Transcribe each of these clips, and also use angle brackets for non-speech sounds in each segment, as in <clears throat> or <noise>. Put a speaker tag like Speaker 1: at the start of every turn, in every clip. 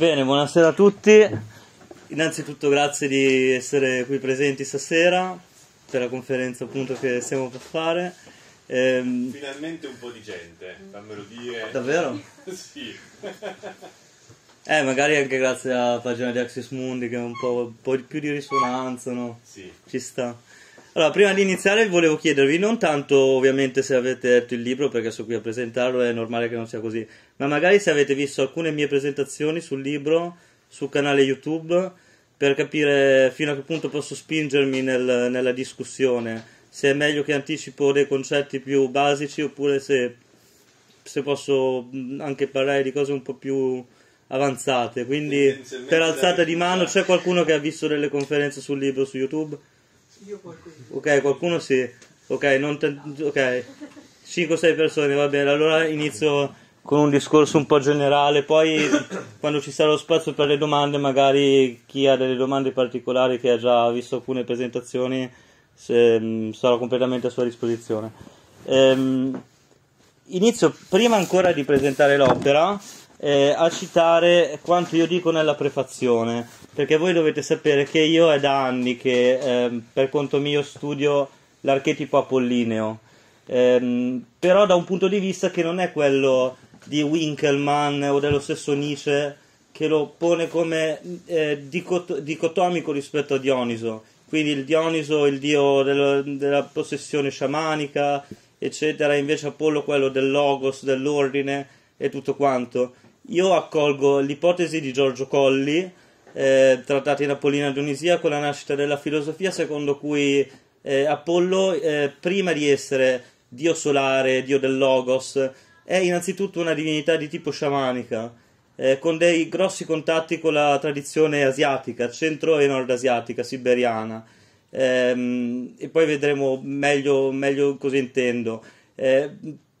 Speaker 1: Bene, buonasera a tutti. Innanzitutto grazie di essere qui presenti stasera per la conferenza appunto che stiamo per fare.
Speaker 2: Ehm... Finalmente un po' di gente, fammelo dire.
Speaker 1: Davvero? <laughs>
Speaker 2: sì.
Speaker 1: Eh, magari anche grazie alla pagina di Axis Mundi che è un po', un po più di risonanza, no?
Speaker 2: Sì.
Speaker 1: Ci sta. Allora, prima di iniziare volevo chiedervi non tanto ovviamente se avete letto il libro, perché sono qui a presentarlo, è normale che non sia così, ma magari se avete visto alcune mie presentazioni sul libro, sul canale YouTube, per capire fino a che punto posso spingermi nel, nella discussione, se è meglio che anticipo dei concetti più basici oppure se, se posso anche parlare di cose un po' più avanzate. Quindi per alzata di mano c'è qualcuno che ha visto delle conferenze sul libro su YouTube? Ok, qualcuno sì. Ok, non te... ok. 5-6 persone, va bene. Allora inizio con un discorso un po' generale, poi quando ci sarà lo spazio per le domande, magari chi ha delle domande particolari, che ha già visto alcune presentazioni, se, mm, sarò completamente a sua disposizione. Ehm, inizio prima ancora di presentare l'opera eh, a citare quanto io dico nella prefazione, perché voi dovete sapere che io è da anni che eh, per conto mio studio l'archetipo apollineo, eh, però da un punto di vista che non è quello di Winkelmann o dello stesso Nietzsche che lo pone come eh, dicot- dicotomico rispetto a Dioniso, quindi il Dioniso il dio dello, della possessione sciamanica, eccetera, invece Apollo quello del logos, dell'ordine e tutto quanto. Io accolgo l'ipotesi di Giorgio Colli, eh, trattati in Apollina Dionisia, con la nascita della filosofia secondo cui eh, Apollo, eh, prima di essere dio solare, dio del Logos, è innanzitutto una divinità di tipo sciamanica, eh, con dei grossi contatti con la tradizione asiatica, centro e nord asiatica, siberiana. Ehm, e poi vedremo meglio, meglio cosa intendo.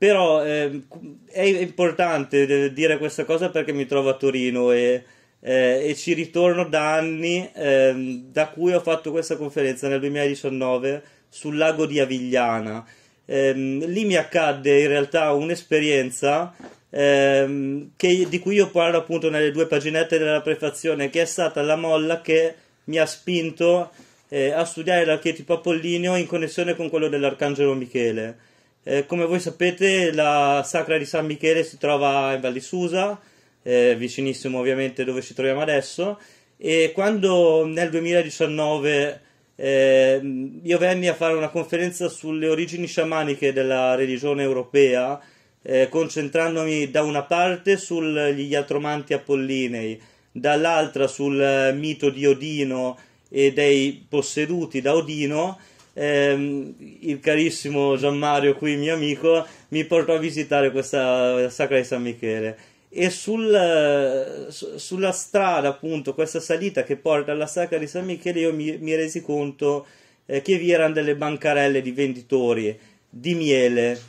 Speaker 1: Eh, però eh, è importante dire questa cosa perché mi trovo a Torino e, eh, e ci ritorno da anni, eh, da cui ho fatto questa conferenza nel 2019 sul lago di Avigliana. Ehm, lì mi accadde in realtà un'esperienza ehm, che, di cui io parlo appunto nelle due paginette della prefazione, che è stata la molla che mi ha spinto eh, a studiare l'archetipo apollineo in connessione con quello dell'arcangelo Michele. Eh, come voi sapete, la Sacra di San Michele si trova in Val di Susa, eh, vicinissimo ovviamente dove ci troviamo adesso, e quando nel 2019 eh, io venni a fare una conferenza sulle origini sciamaniche della religione europea, eh, concentrandomi da una parte sugli iatromanti apollinei, dall'altra sul mito di Odino e dei posseduti da Odino, ehm, il carissimo Gianmario, qui mio amico, mi portò a visitare questa sacra di San Michele. E sul, sulla strada, appunto, questa salita che porta alla sacra di San Michele, io mi, mi resi conto eh, che vi erano delle bancarelle di venditori di miele,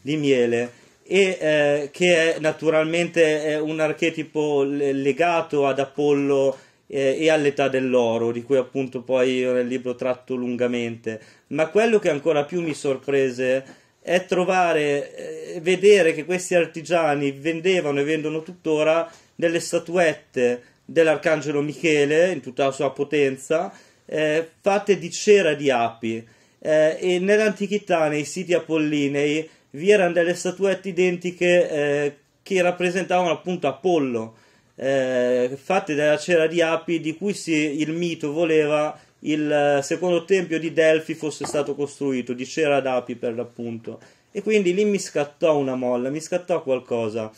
Speaker 1: di miele e eh, che è naturalmente è un archetipo legato ad Apollo e all'età dell'oro, di cui appunto poi io nel libro tratto lungamente. Ma quello che ancora più mi sorprese è trovare, eh, vedere che questi artigiani vendevano e vendono tuttora delle statuette dell'arcangelo Michele in tutta la sua potenza, eh, fatte di cera di api. Eh, e nell'antichità, nei siti apollinei, vi erano delle statuette identiche eh, che rappresentavano appunto Apollo eh, fatte dalla cera di api di cui si, il mito voleva il eh, secondo tempio di Delfi fosse stato costruito di cera d'api per l'appunto. E quindi lì mi scattò una molla, mi scattò qualcosa.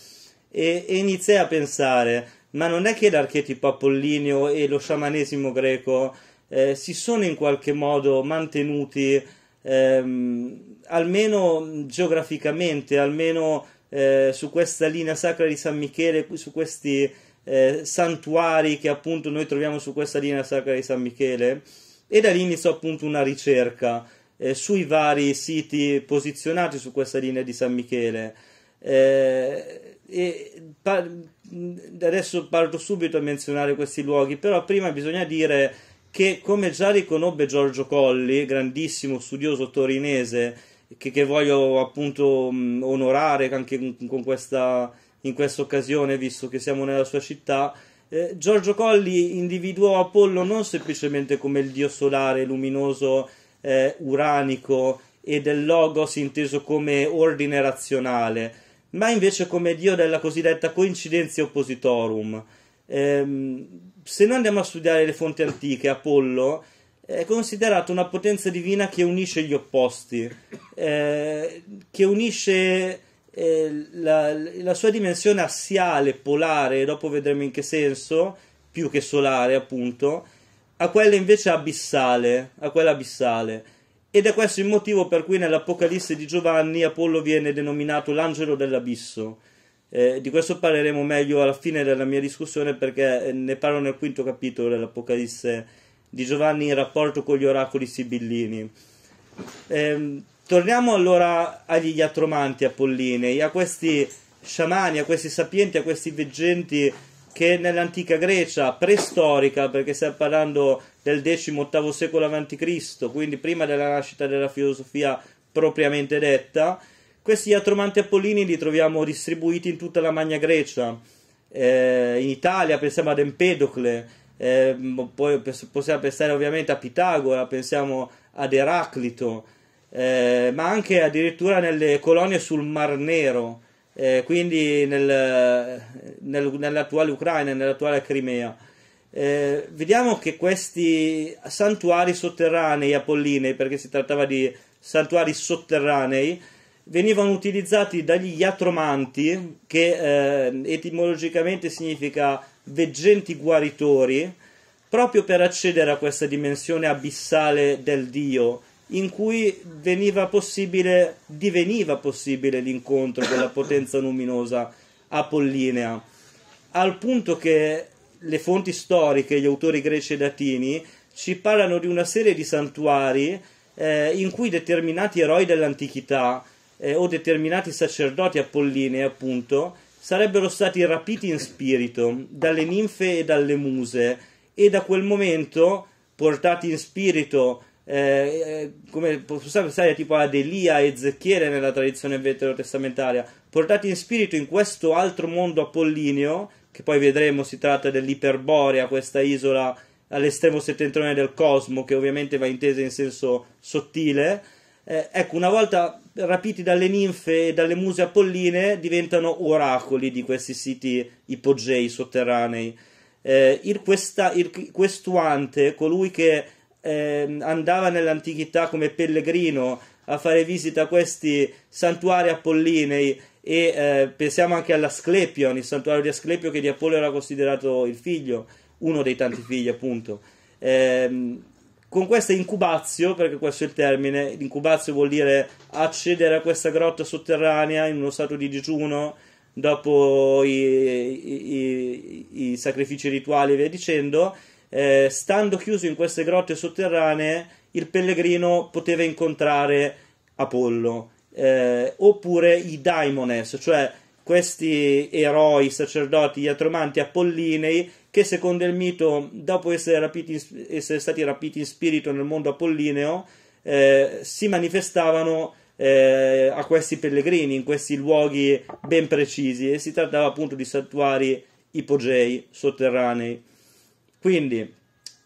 Speaker 1: E, e iniziai a pensare ma non è che l'archetipo apollineo e lo sciamanesimo greco eh, si sono in qualche modo mantenuti ehm, almeno geograficamente, almeno eh, su questa linea sacra di San Michele, su questi eh, santuari che appunto noi troviamo su questa linea sacra di San Michele e da lì iniziò appunto una ricerca eh, sui vari siti posizionati su questa linea di San Michele. Eh, e pa- adesso parto subito a menzionare questi luoghi, però prima bisogna dire che come già riconobbe Giorgio Colli, grandissimo studioso torinese, che, che voglio appunto mh, onorare anche con, con questa in questa occasione, visto che siamo nella sua città, eh, Giorgio Colli individuò Apollo non semplicemente come il dio solare luminoso eh, uranico e del logos inteso come ordine razionale, ma invece come dio della cosiddetta coincidenza oppositorum. Eh, se noi andiamo a studiare le fonti antiche, Apollo è considerato una potenza divina che unisce gli opposti, eh, che unisce eh, la, la, sua dimensione assiale, polare, dopo vedremo in che senso, più che solare appunto, a quella invece abissale, a quella abissale. Ed è questo il motivo per cui nell'Apocalisse di Giovanni Apollo viene denominato l'angelo dell'abisso. Eh, di questo parleremo meglio alla fine della mia discussione perché eh, ne parlo nel quinto capitolo dell'Apocalisse di Giovanni in rapporto con gli oracoli sibillini. Eh, Torniamo allora agli iatromanti apollinei, a questi sciamani, a questi sapienti, a questi veggenti che nell'antica Grecia preistorica, perché stiamo parlando del XVIII secolo a.C., quindi prima della nascita della filosofia propriamente detta, questi iatromanti apollini li troviamo distribuiti in tutta la Magna Grecia. Eh, in Italia pensiamo ad Empedocle, eh, poi possiamo pensare ovviamente a Pitagora, pensiamo ad Eraclito, eh, ma anche addirittura nelle colonie sul Mar Nero, eh, quindi nel, nel, nell'attuale Ucraina, nell'attuale Crimea. Eh, vediamo che questi santuari sotterranei apollinei, perché si trattava di santuari sotterranei, venivano utilizzati dagli iatromanti, che eh, etimologicamente significa veggenti guaritori, proprio per accedere a questa dimensione abissale del Dio in cui veniva possibile, diveniva possibile l'incontro con la potenza luminosa apollinea, al punto che le fonti storiche, gli autori greci e latini, ci parlano di una serie di santuari eh, in cui determinati eroi dell'antichità eh, o determinati sacerdoti apollinei, appunto, sarebbero stati rapiti in spirito dalle ninfe e dalle muse e da quel momento portati in spirito eh, eh, come possiamo pensare tipo ad Elia e Ezechiele nella tradizione veterotestamentaria, portati in spirito in questo altro mondo apollineo, che poi vedremo si tratta dell'Iperborea, questa isola all'estremo settentrionale del cosmo, che ovviamente va intesa in senso sottile. Eh, ecco, una volta rapiti dalle ninfe e dalle muse apolline, diventano oracoli di questi siti ipogei sotterranei. Eh, il, questa, il questuante, colui che eh, andava nell'antichità come pellegrino a fare visita a questi santuari apollinei e eh, pensiamo anche all'Asclepion, il santuario di Asclepio che di Apollo era considerato il figlio, uno dei tanti figli appunto. Eh, con questa incubazio, perché questo è il termine, l'incubazio vuol dire accedere a questa grotta sotterranea in uno stato di digiuno dopo i, i, i, i sacrifici rituali e via dicendo, eh, stando chiuso in queste grotte sotterranee, il pellegrino poteva incontrare Apollo, eh, oppure i daimones, cioè questi eroi, sacerdoti, iatromanti apollinei che secondo il mito, dopo essere, rapiti, essere stati rapiti in spirito nel mondo apollineo, eh, si manifestavano eh, a questi pellegrini in questi luoghi ben precisi e si trattava appunto di santuari ipogei sotterranei. Quindi,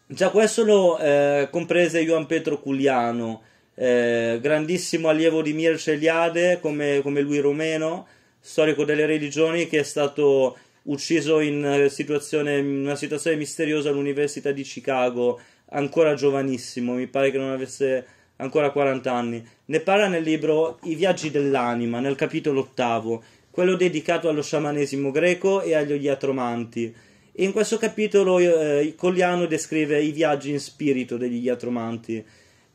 Speaker 1: già questo lo eh, comprese Ioan Petro Culiano, eh, grandissimo allievo di Mircea Eliade come, come lui romeno, storico delle religioni, che è stato ucciso in, eh, situazione, in una situazione misteriosa all'Università di Chicago, ancora giovanissimo, mi pare che non avesse ancora 40 anni. Ne parla nel libro I viaggi dell'anima, nel capitolo ottavo, quello dedicato allo sciamanesimo greco e agli iatromanti. E in questo capitolo eh, Colliano descrive i viaggi in spirito degli iatromanti,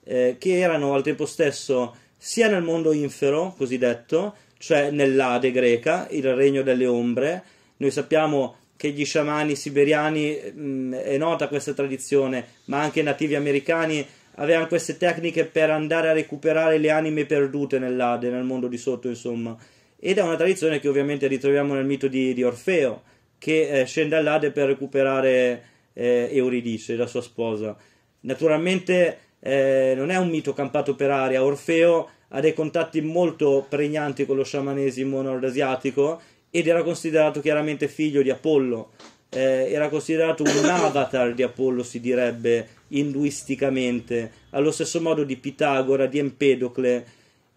Speaker 1: eh, che erano al tempo stesso sia nel mondo infero, cosiddetto, cioè nell'Ade greca, il regno delle ombre. Noi sappiamo che gli sciamani siberiani, mh, mm, è nota questa tradizione, ma anche i nativi americani avevano queste tecniche per andare a recuperare le anime perdute nell'Ade, nel mondo di sotto, insomma. Ed è una tradizione che ovviamente ritroviamo nel mito di, di Orfeo che eh, scende all'Ade per recuperare eh, Euridice, la sua sposa. Naturalmente eh, non è un mito campato per aria, Orfeo ha dei contatti molto pregnanti con lo sciamanesimo nordasiatico ed era considerato chiaramente figlio di Apollo. eh, era considerato un <coughs> avatar di Apollo, si direbbe induisticamente, allo stesso modo di Pitagora, di Empedocle,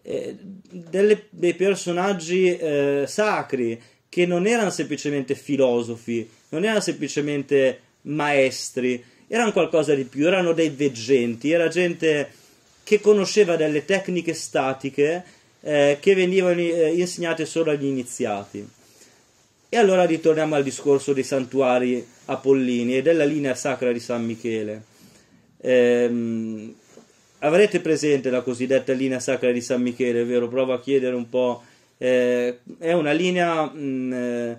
Speaker 1: eh, delle, dei personaggi eh, sacri che non erano semplicemente filosofi, non erano semplicemente maestri, erano qualcosa di più, erano dei veggenti, era gente che conosceva delle tecniche statiche eh, che venivano eh, insegnate solo agli iniziati. E allora ritorniamo al discorso dei santuari apollini e della linea sacra di San Michele. Ehm, avrete presente la cosiddetta linea sacra di San Michele, vero? Provo a chiedere un po'. Eh, è una linea mh, eh,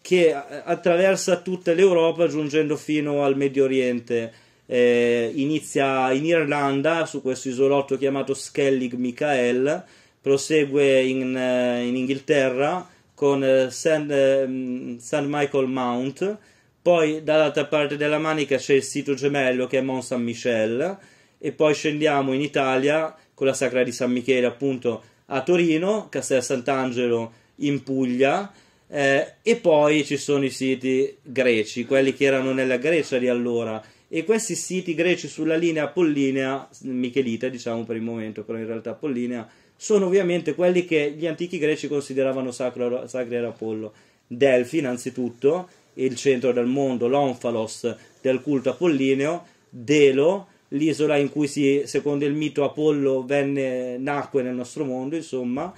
Speaker 1: che attraversa tutta l'Europa giungendo fino al Medio Oriente. Eh, inizia in Irlanda su questo isolotto chiamato Skellig Michael, prosegue in, eh, in Inghilterra con eh, St. Eh, St. Michael Mount, poi dall'altra parte della manica c'è il sito gemello che è Mont Saint Michel e poi scendiamo in Italia con la Sacra di San Michele appunto a Torino, Castel Sant'Angelo in Puglia eh, e poi ci sono i siti greci, quelli che erano nella Grecia di allora e questi siti greci sulla linea apollinea, michelita diciamo per il momento, però in realtà apollinea, sono ovviamente quelli che gli antichi greci consideravano sacro, sacri ad Apollo. Delfi, innanzitutto, il centro del mondo, l'onfalos del culto apollineo, Delo, l'isola in cui si, secondo il mito Apollo venne, nacque nel nostro mondo, insomma,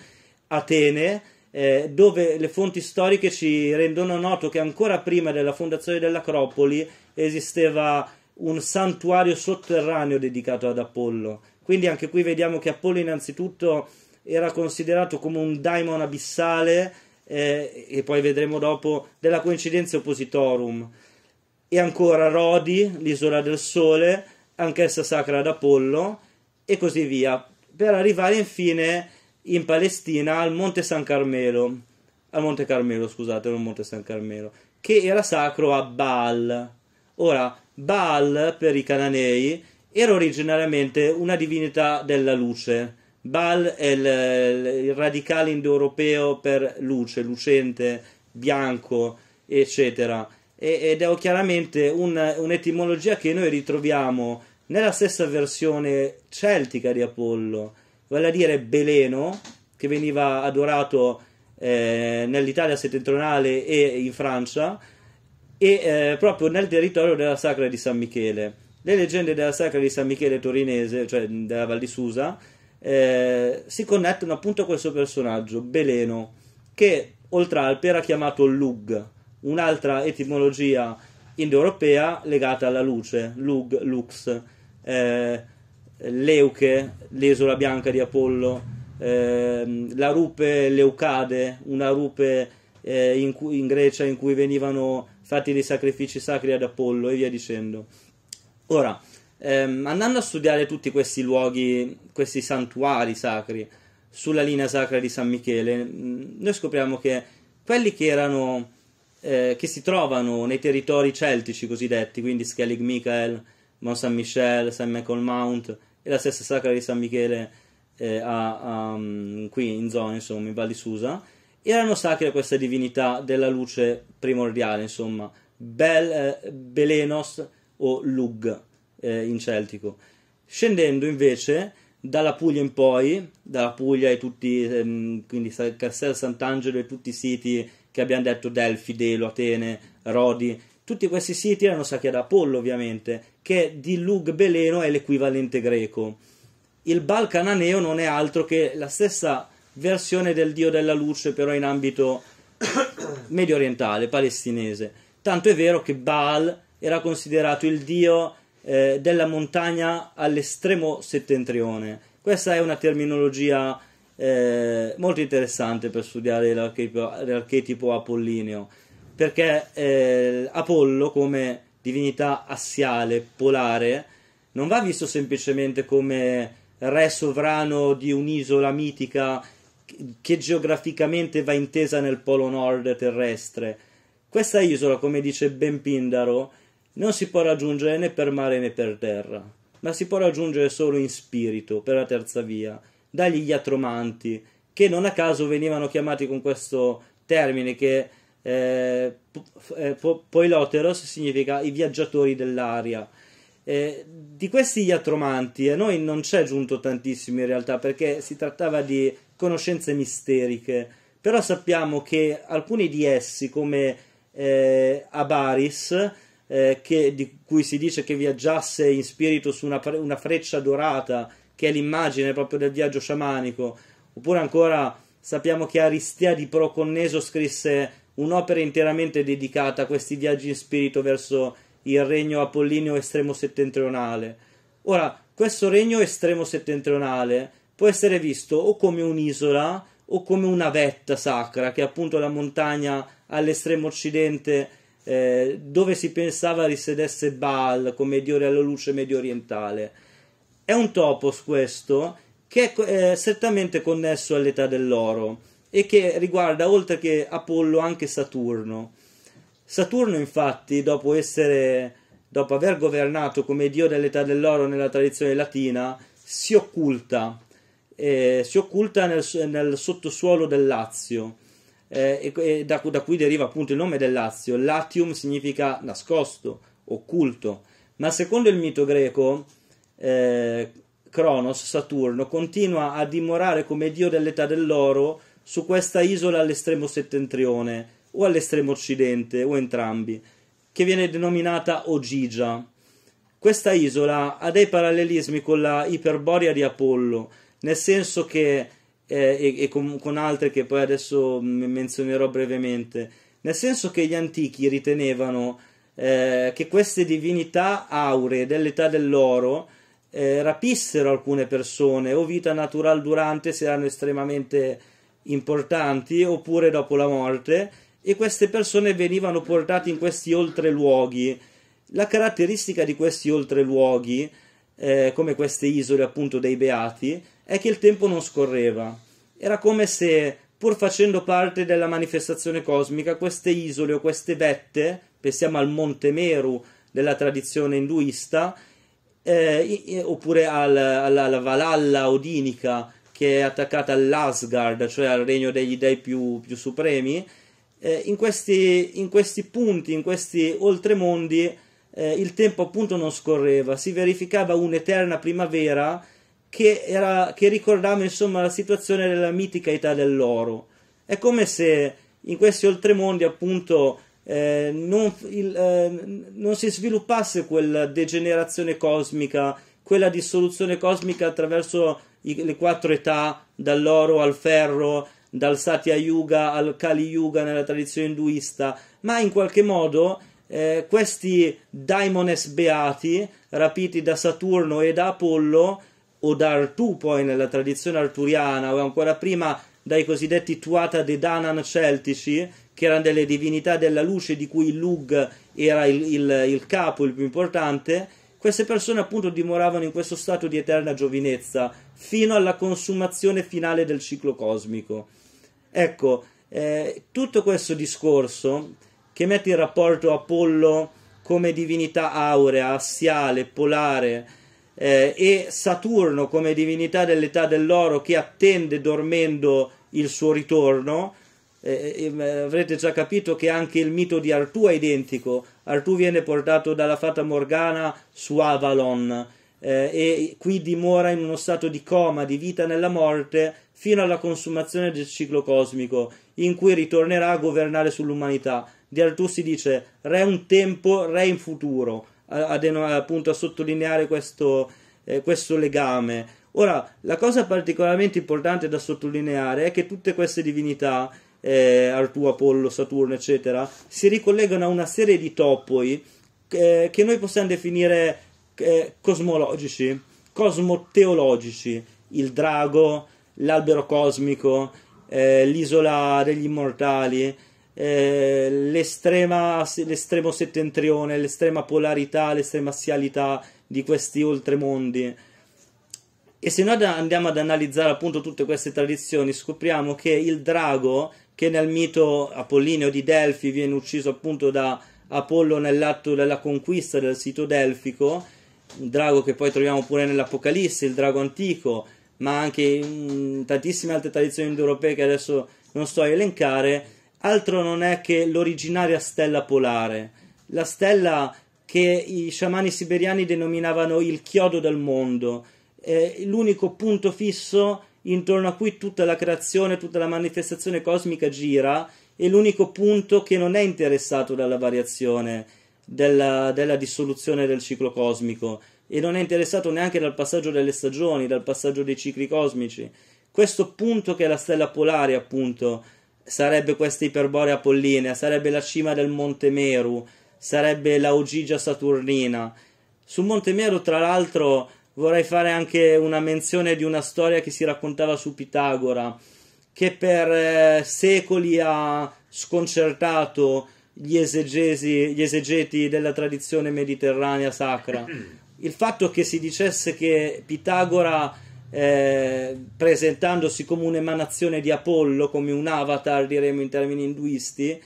Speaker 1: Atene, eh, dove le fonti storiche ci rendono noto che ancora prima della fondazione dell'Acropoli esisteva un santuario sotterraneo dedicato ad Apollo quindi anche qui vediamo che Apollo innanzitutto era considerato come un daimon abissale eh, e poi vedremo dopo della coincidenza oppositorum. E ancora Rodi, l'isola del sole, anch'essa sacra ad Apollo e così via, per arrivare infine in Palestina al Monte San Carmelo, al Monte Carmelo, scusate, non Monte San Carmelo, che era sacro a Baal. Ora, Baal per i cananei era originariamente una divinità della luce. Baal è il, il radicale indoeuropeo per luce, lucente, bianco, eccetera. ed è chiaramente un, un'etimologia che noi ritroviamo nella stessa versione celtica di Apollo, vale a dire Beleno, che veniva adorato eh, nell'Italia settentrionale e in Francia, e eh, proprio nel territorio della Sacra di San Michele. Le leggende della sacra di San Michele Torinese, cioè della Val di Susa, eh, si connettono appunto a questo personaggio, Beleno, che oltre Alpe era chiamato Lug, un'altra etimologia indoeuropea legata alla luce, Lug, Lux, eh, Leuche, l'isola bianca di Apollo, eh, la rupe Leucade, una rupe eh, in, in Grecia in cui venivano fatti dei sacrifici sacri ad Apollo e via dicendo. Ora, ehm, andando a studiare tutti questi luoghi, questi santuari sacri sulla linea sacra di San Michele, mm, noi scopriamo che quelli che erano eh, che si trovano nei territori celtici cosiddetti, quindi Skellig Michael, Mont Saint Michel, St. Michael Mount e la stessa sacra di San Michele eh, a, a, mm, qui in zona, insomma, in Val di Susa, erano sacri a questa divinità della luce primordiale, insomma, Bel, eh, Belenos o Lug eh, in celtico. Scendendo invece dalla Puglia in poi, dalla Puglia e tutti, ehm, quindi Castel Sant'Angelo e tutti i siti che abbiamo detto, Delfi, Delo, Atene, Rodi, tutti questi siti erano sacri ad Apollo ovviamente, che di Lug Beleno è l'equivalente greco. Il Baal cananeo non è altro che la stessa versione del dio della luce, però in ambito <coughs> medio orientale, palestinese. Tanto è vero che Baal era considerato il dio eh, della montagna all'estremo settentrione. Questa è una terminologia eh, molto interessante per studiare l'archetipo, l'archetipo apollineo, perché eh, Apollo come divinità assiale, polare, non va visto semplicemente come re sovrano di un'isola mitica che geograficamente va intesa nel polo nord terrestre. Questa isola, come dice Ben Pindaro, non si può raggiungere né per mare né per terra, ma si può raggiungere solo in spirito, per la terza via, dagli iatromanti, che non a caso venivano chiamati con questo termine che eh, eh, po- Poiloteros significa i viaggiatori dell'aria. Eh, di questi iatromanti a noi non c'è giunto tantissimo in realtà perché si trattava di conoscenze misteriche, però sappiamo che alcuni di essi come eh, Abaris, eh, che, di cui si dice che viaggiasse in spirito su una, una freccia dorata, che è l'immagine proprio del viaggio sciamanico, oppure ancora sappiamo che Aristea di Proconneso scrisse un'opera interamente dedicata a questi viaggi in spirito verso il regno apollineo estremo settentrionale. Ora, questo regno estremo settentrionale può essere visto o come un'isola o come una vetta sacra, che è appunto la montagna all'estremo occidente eh, dove si pensava risiedesse Baal come dio della luce medio orientale. È un topos questo che è eh, strettamente connesso all'età dell'oro e che riguarda oltre che Apollo anche Saturno. Saturno infatti dopo essere dopo aver governato come dio dell'età dell'oro nella tradizione latina si occulta eh, si occulta nel, nel, sottosuolo del Lazio eh, e, da, da, cui deriva appunto il nome del Lazio Latium significa nascosto occulto ma secondo il mito greco eh, Cronos, Saturno, continua a dimorare come dio dell'età dell'oro su questa isola all'estremo settentrione o all'estremo occidente o entrambi, che viene denominata Ogigia. Questa isola ha dei parallelismi con la Iperborea di Apollo, nel senso che, eh, e, e con, con, altre che poi adesso menzionerò brevemente, nel senso che gli antichi ritenevano eh, che queste divinità auree dell'età dell'oro eh, rapissero alcune persone o vita natural durante se erano estremamente importanti oppure dopo la morte e queste persone venivano portate in questi oltreluoghi. La caratteristica di questi oltreluoghi, eh, come queste isole appunto dei Beati, è che il tempo non scorreva. Era come se, pur facendo parte della manifestazione cosmica, queste isole o queste vette, pensiamo al Monte Meru della tradizione induista, eh, oppure al, alla, alla, Valhalla odinica che è attaccata all'Asgard, cioè al regno degli dei più, più supremi, eh, in, questi, in, questi, punti, in questi oltremondi, eh, il tempo appunto non scorreva, si verificava un'eterna primavera che, era, che ricordava insomma la situazione della mitica età dell'oro. È come se in questi oltremondi appunto eh, non, il, eh, non, si sviluppasse quella degenerazione cosmica, quella dissoluzione cosmica attraverso le quattro età, dall'oro al ferro, dal Satya Yuga al Kali Yuga nella tradizione induista, ma in qualche modo eh, questi daimones beati, rapiti da Saturno e da Apollo, o da Artù poi nella tradizione arturiana, o ancora prima dai cosiddetti Tuata de Danan celtici, che erano delle divinità della luce di cui Lug era il, il, il capo, il più importante, queste persone appunto dimoravano in questo stato di eterna giovinezza fino alla consumazione finale del ciclo cosmico. Ecco, eh, tutto questo discorso che mette in rapporto Apollo come divinità aurea, assiale, polare, eh, e Saturno come divinità dell'età dell'oro che attende dormendo il suo ritorno, eh, eh, avrete già capito che anche il mito di Artù è identico. Artù viene portato dalla fata Morgana su Avalon eh, e qui dimora in uno stato di coma, di vita nella morte, fino alla consumazione del ciclo cosmico, in cui ritornerà a governare sull'umanità. Di Artù si dice re un tempo, re in futuro, ad, appunto a sottolineare questo, eh, questo legame. Ora, la cosa particolarmente importante da sottolineare è che tutte queste divinità eh, Artù, Apollo, Saturno, eccetera, si ricollegano a una serie di topoi eh, che noi possiamo definire eh, cosmologici, cosmoteologici, il drago, l'albero cosmico, eh, l'isola degli immortali, eh, l'estremo settentrione, l'estrema polarità, l'estrema assialità di questi oltremondi. E se noi andiamo ad analizzare appunto tutte queste tradizioni, scopriamo che il drago che nel mito apollineo di Delfi viene ucciso appunto da Apollo nell'atto della conquista del sito delfico, il drago che poi troviamo pure nell'Apocalisse, il drago antico, ma anche in tantissime altre tradizioni indoeuropee che adesso non sto a elencare, altro non è che l'originaria stella polare, la stella che i sciamani siberiani denominavano il chiodo del mondo, eh, l'unico punto fisso intorno a cui tutta la creazione, tutta la manifestazione cosmica gira, e l'unico punto che non è interessato dalla variazione, della, della dissoluzione del ciclo cosmico, e non è interessato neanche dal passaggio delle stagioni, dal passaggio dei cicli cosmici. Questo punto che è la stella polare, appunto, sarebbe questa iperborea apollinea, sarebbe la cima del Monte Meru, sarebbe la Ogigia Saturnina. Sul Monte Meru, tra l'altro, vorrei fare anche una menzione di una storia che si raccontava su Pitagora, che per eh, secoli ha sconcertato gli, esegesi, gli esegeti della tradizione mediterranea sacra. <clears throat> Il fatto che si dicesse che Pitagora, eh, presentandosi come un'emanazione di Apollo, come un avatar, diremo in termini induisti,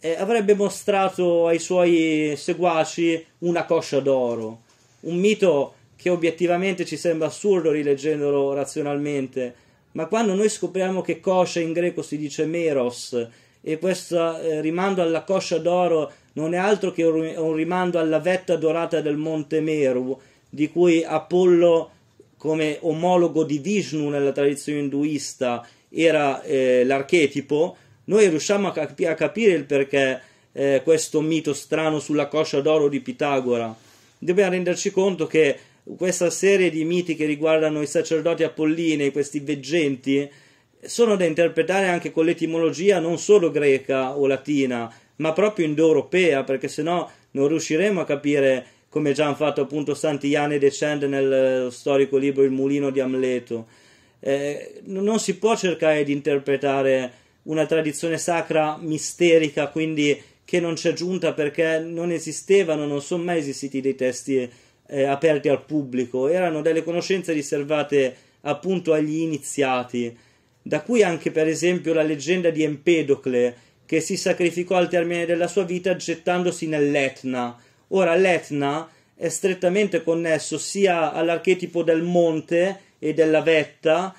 Speaker 1: eh, avrebbe mostrato ai suoi seguaci una coscia d'oro, un mito che obiettivamente ci sembra assurdo rileggendolo razionalmente, ma quando noi scopriamo che coscia in greco si dice meros e questo eh, rimando alla coscia d'oro non è altro che un, rimando alla vetta dorata del monte Meru, di cui Apollo, come omologo di Vishnu nella tradizione induista, era eh, l'archetipo, noi riusciamo a, capi- a capire il perché eh, questo mito strano sulla coscia d'oro di Pitagora. Dobbiamo renderci conto che questa serie di miti che riguardano i sacerdoti apollinei, questi veggenti, sono da interpretare anche con l'etimologia non solo greca o latina, ma proprio indoeuropea, perché sennò non riusciremo a capire come già hanno fatto appunto Sant'Iane de Cend nel storico libro Il mulino di Amleto. Eh, non si può cercare di interpretare una tradizione sacra misterica, quindi che non c'è giunta perché non esistevano, non sono mai esistiti dei testi eh, aperti al pubblico, erano delle conoscenze riservate appunto agli iniziati, da cui anche per esempio la leggenda di Empedocle che si sacrificò al termine della sua vita gettandosi nell'Etna. Ora l'Etna è strettamente connesso sia all'archetipo del monte e della vetta,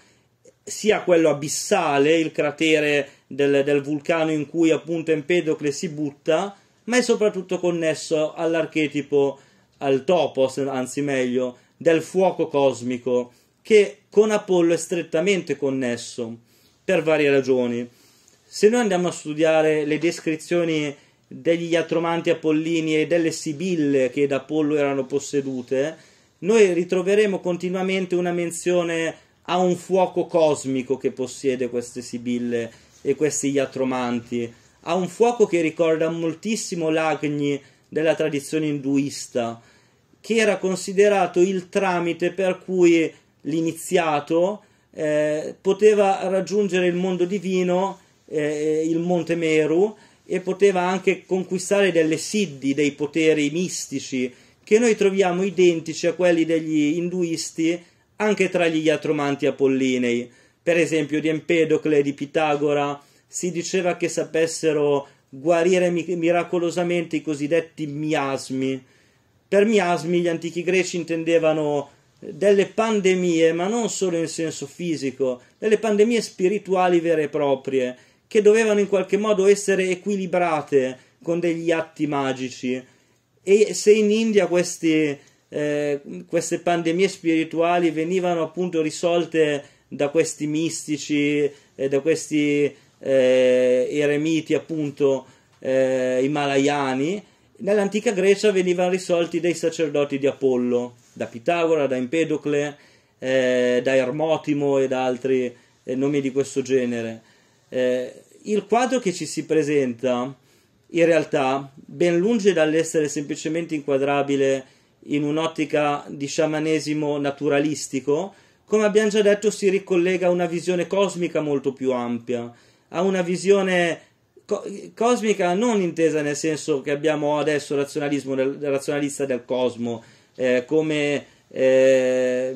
Speaker 1: sia quello abissale, il cratere del, del vulcano in cui appunto Empedocle si butta, ma è soprattutto connesso all'archetipo al topos, anzi meglio, del fuoco cosmico, che con Apollo è strettamente connesso, per varie ragioni. Se noi andiamo a studiare le descrizioni degli iatromanti apollini e delle sibille che da Apollo erano possedute, noi ritroveremo continuamente una menzione a un fuoco cosmico che possiede queste sibille e questi iatromanti, a un fuoco che ricorda moltissimo l'Agni della tradizione induista, che era considerato il tramite per cui l'iniziato eh, poteva raggiungere il mondo divino, eh, il Monte Meru, e poteva anche conquistare delle siddhi, dei poteri mistici, che noi troviamo identici a quelli degli induisti anche tra gli iatromanti apollinei. Per esempio di Empedocle di Pitagora si diceva che sapessero guarire miracolosamente i cosiddetti miasmi, per miasmi gli antichi greci intendevano delle pandemie, ma non solo in senso fisico, delle pandemie spirituali vere e proprie, che dovevano in qualche modo essere equilibrate con degli atti magici. E se in India questi, eh, queste pandemie spirituali venivano appunto risolte da questi mistici, eh, da questi eh, eremiti appunto eh, himalayani, nell'antica Grecia venivano risolti dai sacerdoti di Apollo, da Pitagora, da Empedocle, eh, da Ermotimo e da altri eh, nomi di questo genere. Eh, il quadro che ci si presenta, in realtà, ben lungi dall'essere semplicemente inquadrabile in un'ottica di sciamanesimo naturalistico, come abbiamo già detto, si ricollega a una visione cosmica molto più ampia, a una visione co- cosmica non intesa nel senso che abbiamo adesso il razionalismo del, razionalista del cosmo eh, come eh,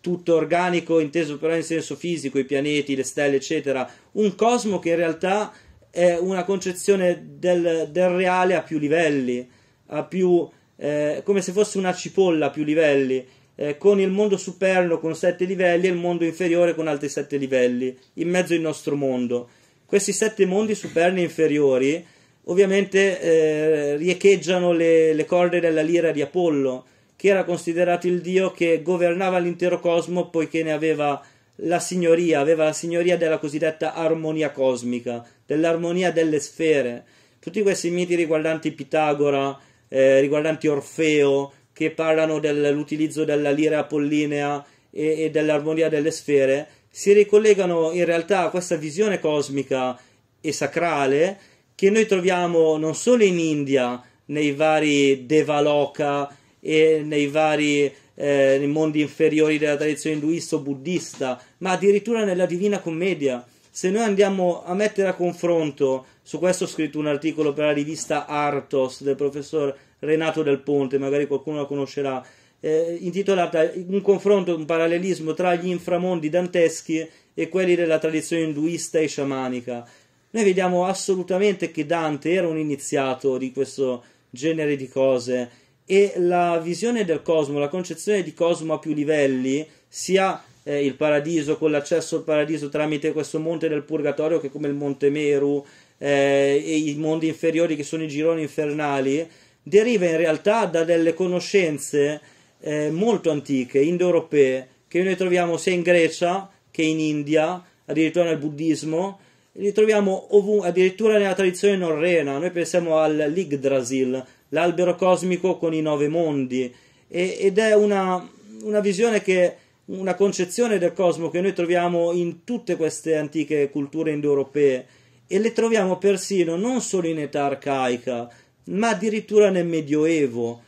Speaker 1: tutto organico inteso però in senso fisico, i pianeti, le stelle eccetera, un cosmo che in realtà è una concezione del, del reale a più livelli, a più, eh, come se fosse una cipolla a più livelli, eh, con il mondo superno con sette livelli e il mondo inferiore con altri sette livelli, in mezzo il nostro mondo questi sette mondi superni inferiori ovviamente eh, riecheggiano le, le corde della lira di Apollo, che era considerato il dio che governava l'intero cosmo poiché ne aveva la signoria, aveva la signoria della cosiddetta armonia cosmica, dell'armonia delle sfere. Tutti questi miti riguardanti Pitagora, eh, riguardanti Orfeo, che parlano dell'utilizzo della lira apollinea e, e dell'armonia delle sfere, si ricollegano in realtà a questa visione cosmica e sacrale che noi troviamo non solo in India, nei vari Devaloka e nei vari eh, nei mondi inferiori della tradizione induista o buddista, ma addirittura nella Divina Commedia. Se noi andiamo a mettere a confronto, su questo ho scritto un articolo per la rivista Artos del professor Renato Del Ponte, magari qualcuno la conoscerà, eh, intitolata Un confronto, un parallelismo tra gli inframondi danteschi e quelli della tradizione induista e sciamanica. Noi vediamo assolutamente che Dante era un iniziato di questo genere di cose e la visione del cosmo, la concezione di cosmo a più livelli, sia eh, il paradiso con l'accesso al paradiso tramite questo monte del purgatorio che è come il monte Meru eh, e i mondi inferiori che sono i gironi infernali, deriva in realtà da delle conoscenze eh, molto antiche, indoeuropee, che noi troviamo sia in Grecia che in India, addirittura nel buddismo, li troviamo ovun- addirittura nella tradizione norrena. Noi pensiamo all'Yggdrasil, l'albero cosmico con i nove mondi, e- ed è una, una visione che una concezione del cosmo che noi troviamo in tutte queste antiche culture indoeuropee. E le troviamo persino non solo in età arcaica, ma addirittura nel Medioevo,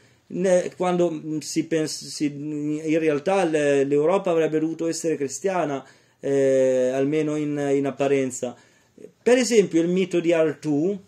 Speaker 1: quando si pensa, si, in realtà l'Europa avrebbe dovuto essere cristiana, eh, almeno in, in, apparenza. Per esempio, il mito di Artù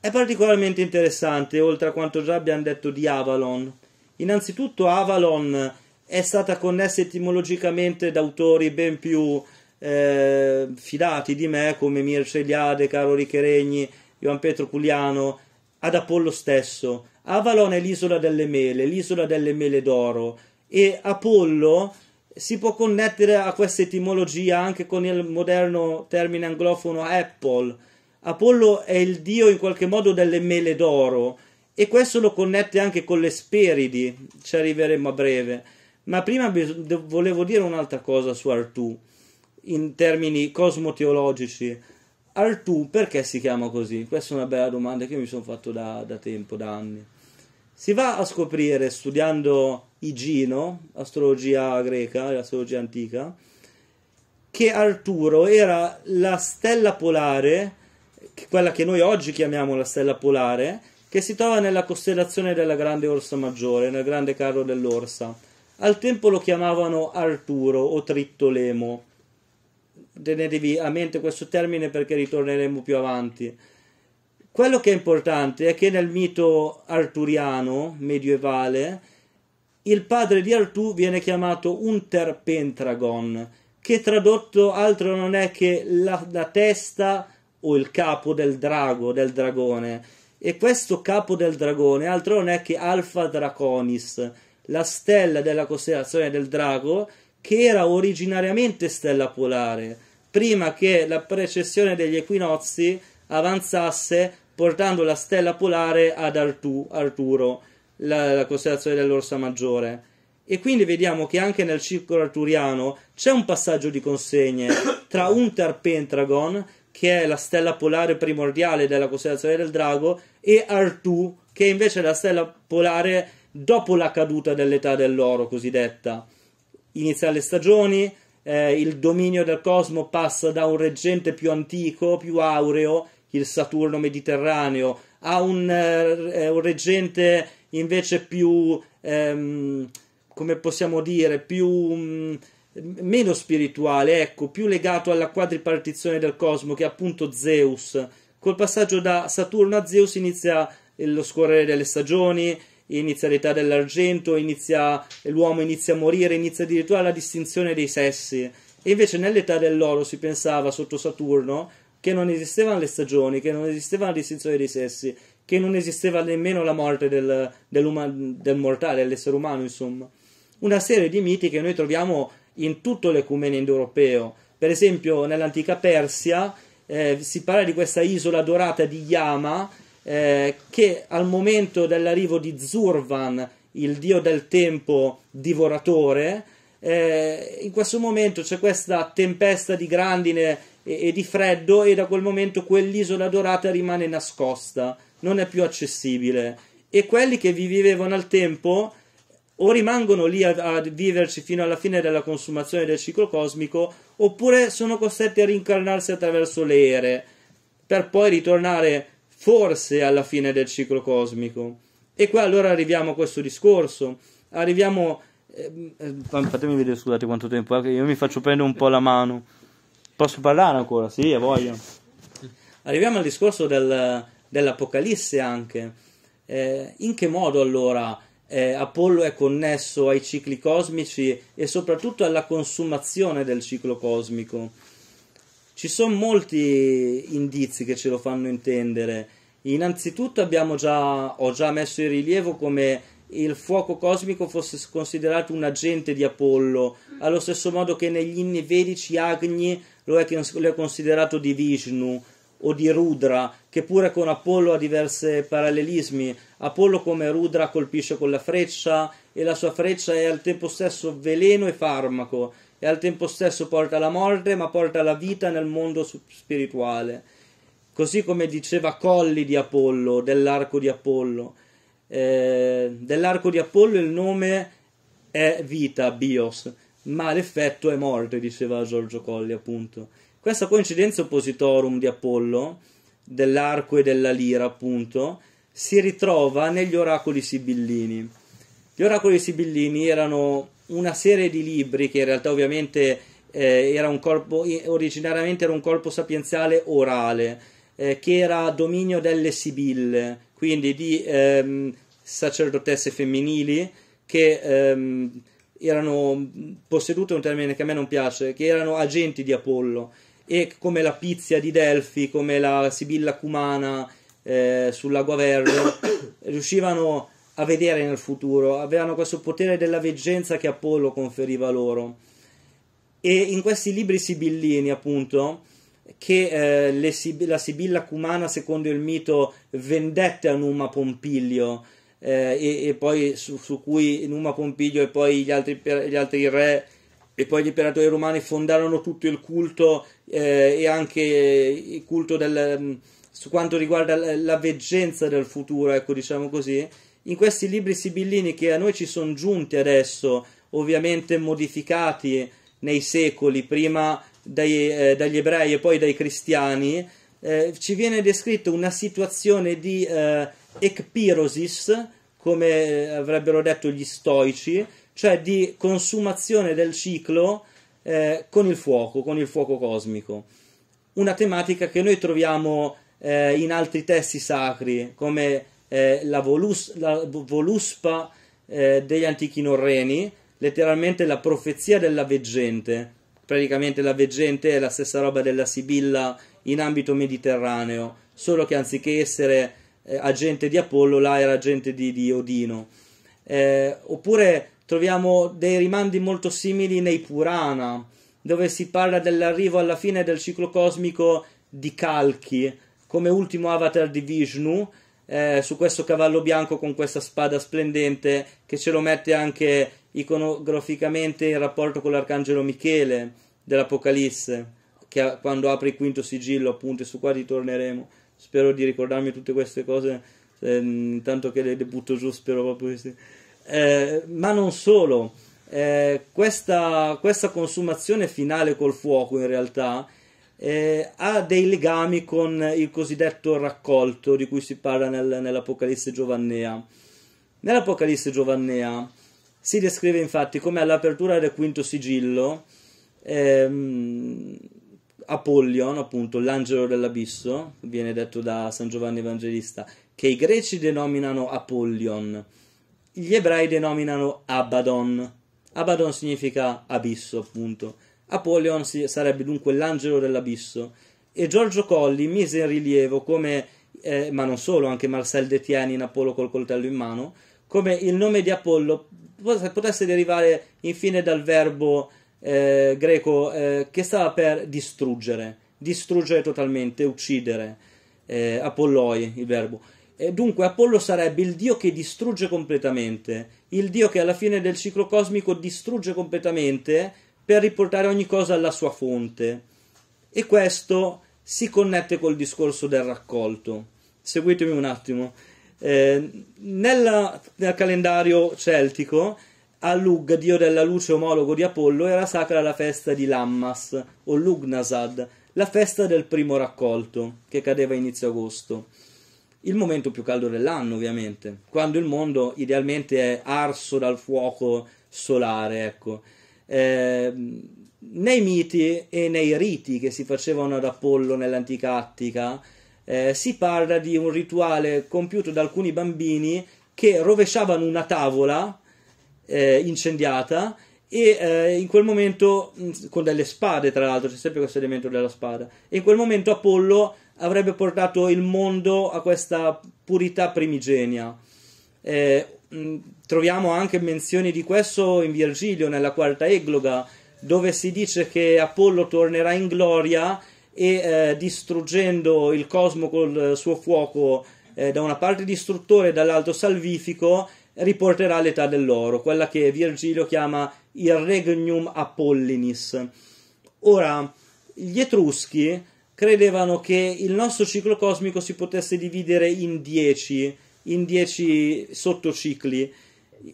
Speaker 1: è particolarmente interessante, oltre a quanto già abbiamo detto di Avalon. Innanzitutto, Avalon è stata connessa etimologicamente da autori ben più eh, fidati di me, come Mircea Eliade, Caro Richeregni, Ioan Pietro Culiano ad Apollo stesso. Avalon è l'isola delle mele, l'isola delle mele d'oro e Apollo si può connettere a questa etimologia anche con il moderno termine anglofono Apple. Apollo è il dio in qualche modo delle mele d'oro e questo lo connette anche con le Speridi, ci arriveremo a breve. Ma prima volevo dire un'altra cosa su Artù, in termini cosmoteologici. Artù perché si chiama così? Questa è una bella domanda che mi sono fatto da, da tempo, da anni. Si va a scoprire studiando Igino, astrologia greca, astrologia antica, che Arturo era la stella polare, quella che noi oggi chiamiamo la stella polare, che si trova nella costellazione della grande Orsa Maggiore, nel grande carro dell'Orsa. Al tempo lo chiamavano Arturo o Trittolemo tenetevi a mente questo termine perché ritorneremo più avanti. Quello che è importante è che nel mito arturiano medievale il padre di Artù viene chiamato Unterpentragon, che tradotto altro non è che la, la testa o il capo del drago, del dragone. E questo capo del dragone altro non è che Alpha Draconis, la stella della costellazione del drago, che era originariamente stella polare prima che la precessione degli equinozi avanzasse portando la stella polare ad Artù, Arturo, la, la costellazione dell'Orsa Maggiore. E quindi vediamo che anche nel circolo arturiano c'è un passaggio di consegne <coughs> tra Unter Pentragon, che è la stella polare primordiale della costellazione del drago, e Artù, che è invece la stella polare dopo la caduta dell'età dell'oro cosiddetta. Inizia le stagioni, eh, il dominio del cosmo passa da un reggente più antico, più aureo, il Saturno mediterraneo, a un, eh, un reggente invece più, ehm, come possiamo dire, più mh, mm, meno spirituale, ecco, più legato alla quadripartizione del cosmo, che è appunto Zeus. Col passaggio da Saturno a Zeus inizia lo scorrere delle stagioni, inizia l'età dell'argento, inizia, l'uomo inizia a morire, inizia addirittura la distinzione dei sessi. E invece nell'età dell'oro si pensava sotto Saturno che non esistevano le stagioni, che non esisteva la distinzione dei sessi, che non esisteva nemmeno la morte del, del mortale, dell'essere umano, insomma. Una serie di miti che noi troviamo in tutto l'ecumene indoeuropeo. Per esempio, nell'antica Persia eh, si parla di questa isola dorata di Yama eh, che al momento dell'arrivo di Zurvan, il dio del tempo divoratore, eh, in questo momento c'è questa tempesta di grandine e, e di freddo e da quel momento quell'isola dorata rimane nascosta, non è più accessibile e quelli che vi vivevano al tempo o rimangono lì a, a, viverci fino alla fine della consumazione del ciclo cosmico, oppure sono costretti a rincarnarsi attraverso le ere, per poi ritornare forse alla fine del ciclo cosmico. E qua allora arriviamo a questo discorso, arriviamo... Eh, fatemi vedere, scusate quanto tempo, io mi faccio prendere un po' la mano. Posso parlare ancora? Sì, voglio. Arriviamo al discorso del, dell'Apocalisse anche. Eh, in che modo allora eh, Apollo è connesso ai cicli cosmici e soprattutto alla consumazione del ciclo cosmico. Ci sono molti indizi che ce lo fanno intendere. Innanzitutto già, ho già messo in rilievo come il fuoco cosmico fosse considerato un agente di Apollo, allo stesso modo che negli inni vedici Agni lo è, lo è considerato di Vishnu, o di Rudra, che pure con Apollo ha diversi parallelismi. Apollo come Rudra colpisce con la freccia e la sua freccia è al tempo stesso veleno e farmaco, e al tempo stesso porta la morte ma porta la vita nel mondo spirituale. Così come diceva Colli di Apollo, dell'arco di Apollo. Eh, dell'arco di Apollo il nome è vita, bios, ma l'effetto è morte, diceva Giorgio Colli appunto. Questa coincidenza oppositorum di Apollo, dell'arco e della lira, appunto, si ritrova negli oracoli sibillini. Gli oracoli sibillini erano una serie di libri che in realtà ovviamente eh, era un corpo, originariamente era un corpo sapienziale orale, eh, che era dominio delle sibille, quindi di ehm, sacerdotesse femminili che ehm, erano possedute, un termine che a me non piace, che erano agenti di Apollo e come la Pizia di Delfi, come la Sibilla Cumana eh, sul lago <coughs> riuscivano a vedere nel futuro, avevano questo potere della veggenza che Apollo conferiva loro. E in questi libri sibillini, appunto, che eh, Sib- la Sibilla Cumana, secondo il mito, vendette a Numa Pompilio, eh, e, e, poi su, su, cui Numa Pompilio e poi gli altri, gli altri re e poi gli imperatori romani fondarono tutto il culto eh, e anche il culto del, mm, su quanto riguarda la veggenza del futuro, ecco diciamo così, in questi libri sibillini che a noi ci sono giunti adesso, ovviamente modificati nei secoli, prima dai, eh, dagli ebrei e poi dai cristiani, eh, ci viene descritta una situazione di eh, ekpirosis, come avrebbero detto gli stoici, cioè di consumazione del ciclo eh, con il fuoco, con il fuoco cosmico. Una tematica che noi troviamo eh, in altri testi sacri, come eh, la, volus, la, Voluspa eh, degli antichi norreni, letteralmente la profezia della veggente. Praticamente la veggente è la stessa roba della Sibilla in ambito mediterraneo, solo che anziché essere eh, agente di Apollo, là era agente di, di Odino. Eh, oppure troviamo dei rimandi molto simili nei Purana, dove si parla dell'arrivo alla fine del ciclo cosmico di Kalki, come ultimo avatar di Vishnu, eh, su questo cavallo bianco con questa spada splendente che ce lo mette anche iconograficamente in rapporto con l'arcangelo Michele dell'Apocalisse, che quando apre il quinto sigillo, appunto, su qua ritorneremo. Spero di ricordarmi tutte queste cose, eh, intanto che le, butto giù, spero proprio questi. Eh, ma non solo, eh, questa, questa, consumazione finale col fuoco in realtà eh, ha dei legami con il cosiddetto raccolto di cui si parla nel, nell'Apocalisse Giovannea. Nell'Apocalisse Giovannea si descrive infatti come all'apertura del quinto sigillo ehm, Apollion, appunto l'angelo dell'abisso, viene detto da San Giovanni Evangelista, che i greci denominano Apollion gli ebrei denominano Abaddon. Abaddon significa abisso, appunto. Apollyon sarebbe dunque l'angelo dell'abisso. E Giorgio Colli mise in rilievo come, eh, ma non solo, anche Marcel Detieni in Apollo col coltello in mano, come il nome di Apollo potesse derivare infine dal verbo eh, greco eh, che stava per distruggere. distruggere totalmente, uccidere, eh, Apolloi il verbo. E dunque Apollo sarebbe il dio che distrugge completamente, il dio che alla fine del ciclo cosmico distrugge completamente per riportare ogni cosa alla sua fonte. E questo si connette col discorso del raccolto. Seguitemi un attimo. Eh, nella, nel calendario celtico, a Lug, dio della luce omologo di Apollo, era sacra la festa di Lammas o Lugnasad, la festa del primo raccolto, che cadeva inizio agosto. Il momento più caldo dell'anno, ovviamente, quando il mondo idealmente è arso dal fuoco solare, ecco. Eh, nei miti e nei riti che si facevano ad Apollo nell'antica Attica, eh, si parla di un rituale compiuto da alcuni bambini che rovesciavano una tavola eh, incendiata e eh, in quel momento, con delle spade tra l'altro, c'è sempre questo elemento della spada, e in quel momento Apollo avrebbe portato il mondo a questa purità primigenia. Eh, troviamo anche menzioni di questo in Virgilio, nella quarta egloga, dove si dice che Apollo tornerà in gloria e eh, distruggendo il cosmo col suo fuoco eh, da una parte distruttore e dall'altro salvifico riporterà l'età dell'oro, quella che Virgilio chiama il regnum Apollinis. Ora, gli Etruschi credevano che il nostro ciclo cosmico si potesse dividere in dieci, in dieci sottocicli,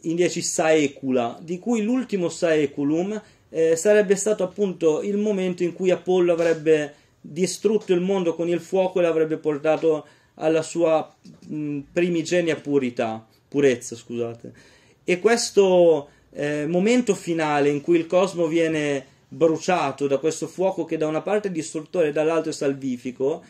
Speaker 1: in dieci saecula, di cui l'ultimo saeculum eh, sarebbe stato appunto il momento in cui Apollo avrebbe distrutto il mondo con il fuoco e l'avrebbe portato alla sua mh, primigenia purità, purezza, scusate. E questo eh, momento finale in cui il cosmo viene bruciato da questo fuoco che da una parte è distruttore e dall'altro è salvifico,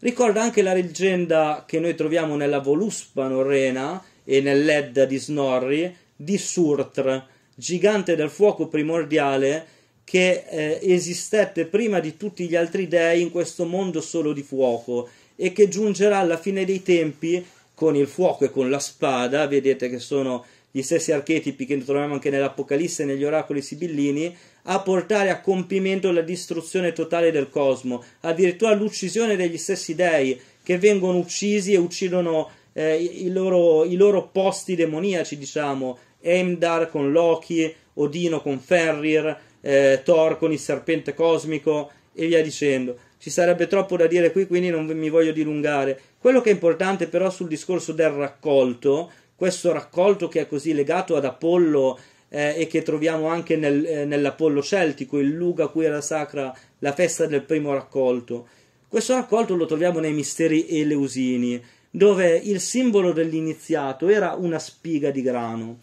Speaker 1: ricorda anche la leggenda che noi troviamo nella Voluspa norrena e nell'Edda di Snorri di Surtr, gigante del fuoco primordiale che eh, esistette prima di tutti gli altri dei in questo mondo solo di fuoco e che giungerà alla fine dei tempi con il fuoco e con la spada, vedete che sono gli stessi archetipi che troviamo anche nell'Apocalisse e negli oracoli sibillini, a portare a compimento la distruzione totale del cosmo, addirittura l'uccisione degli stessi dei che vengono uccisi e uccidono eh, i, loro, i loro posti demoniaci, diciamo, Emdar con Loki, Odino con Ferrir, eh, Thor con il serpente cosmico e via dicendo. Ci sarebbe troppo da dire qui, quindi non mi voglio dilungare. Quello che è importante però sul discorso del raccolto, questo raccolto che è così legato ad Apollo eh, e che troviamo anche nel, eh, nell'Apollo celtico, il Luga a cui era sacra la festa del primo raccolto. Questo raccolto lo troviamo nei misteri eleusini, dove il simbolo dell'iniziato era una spiga di grano.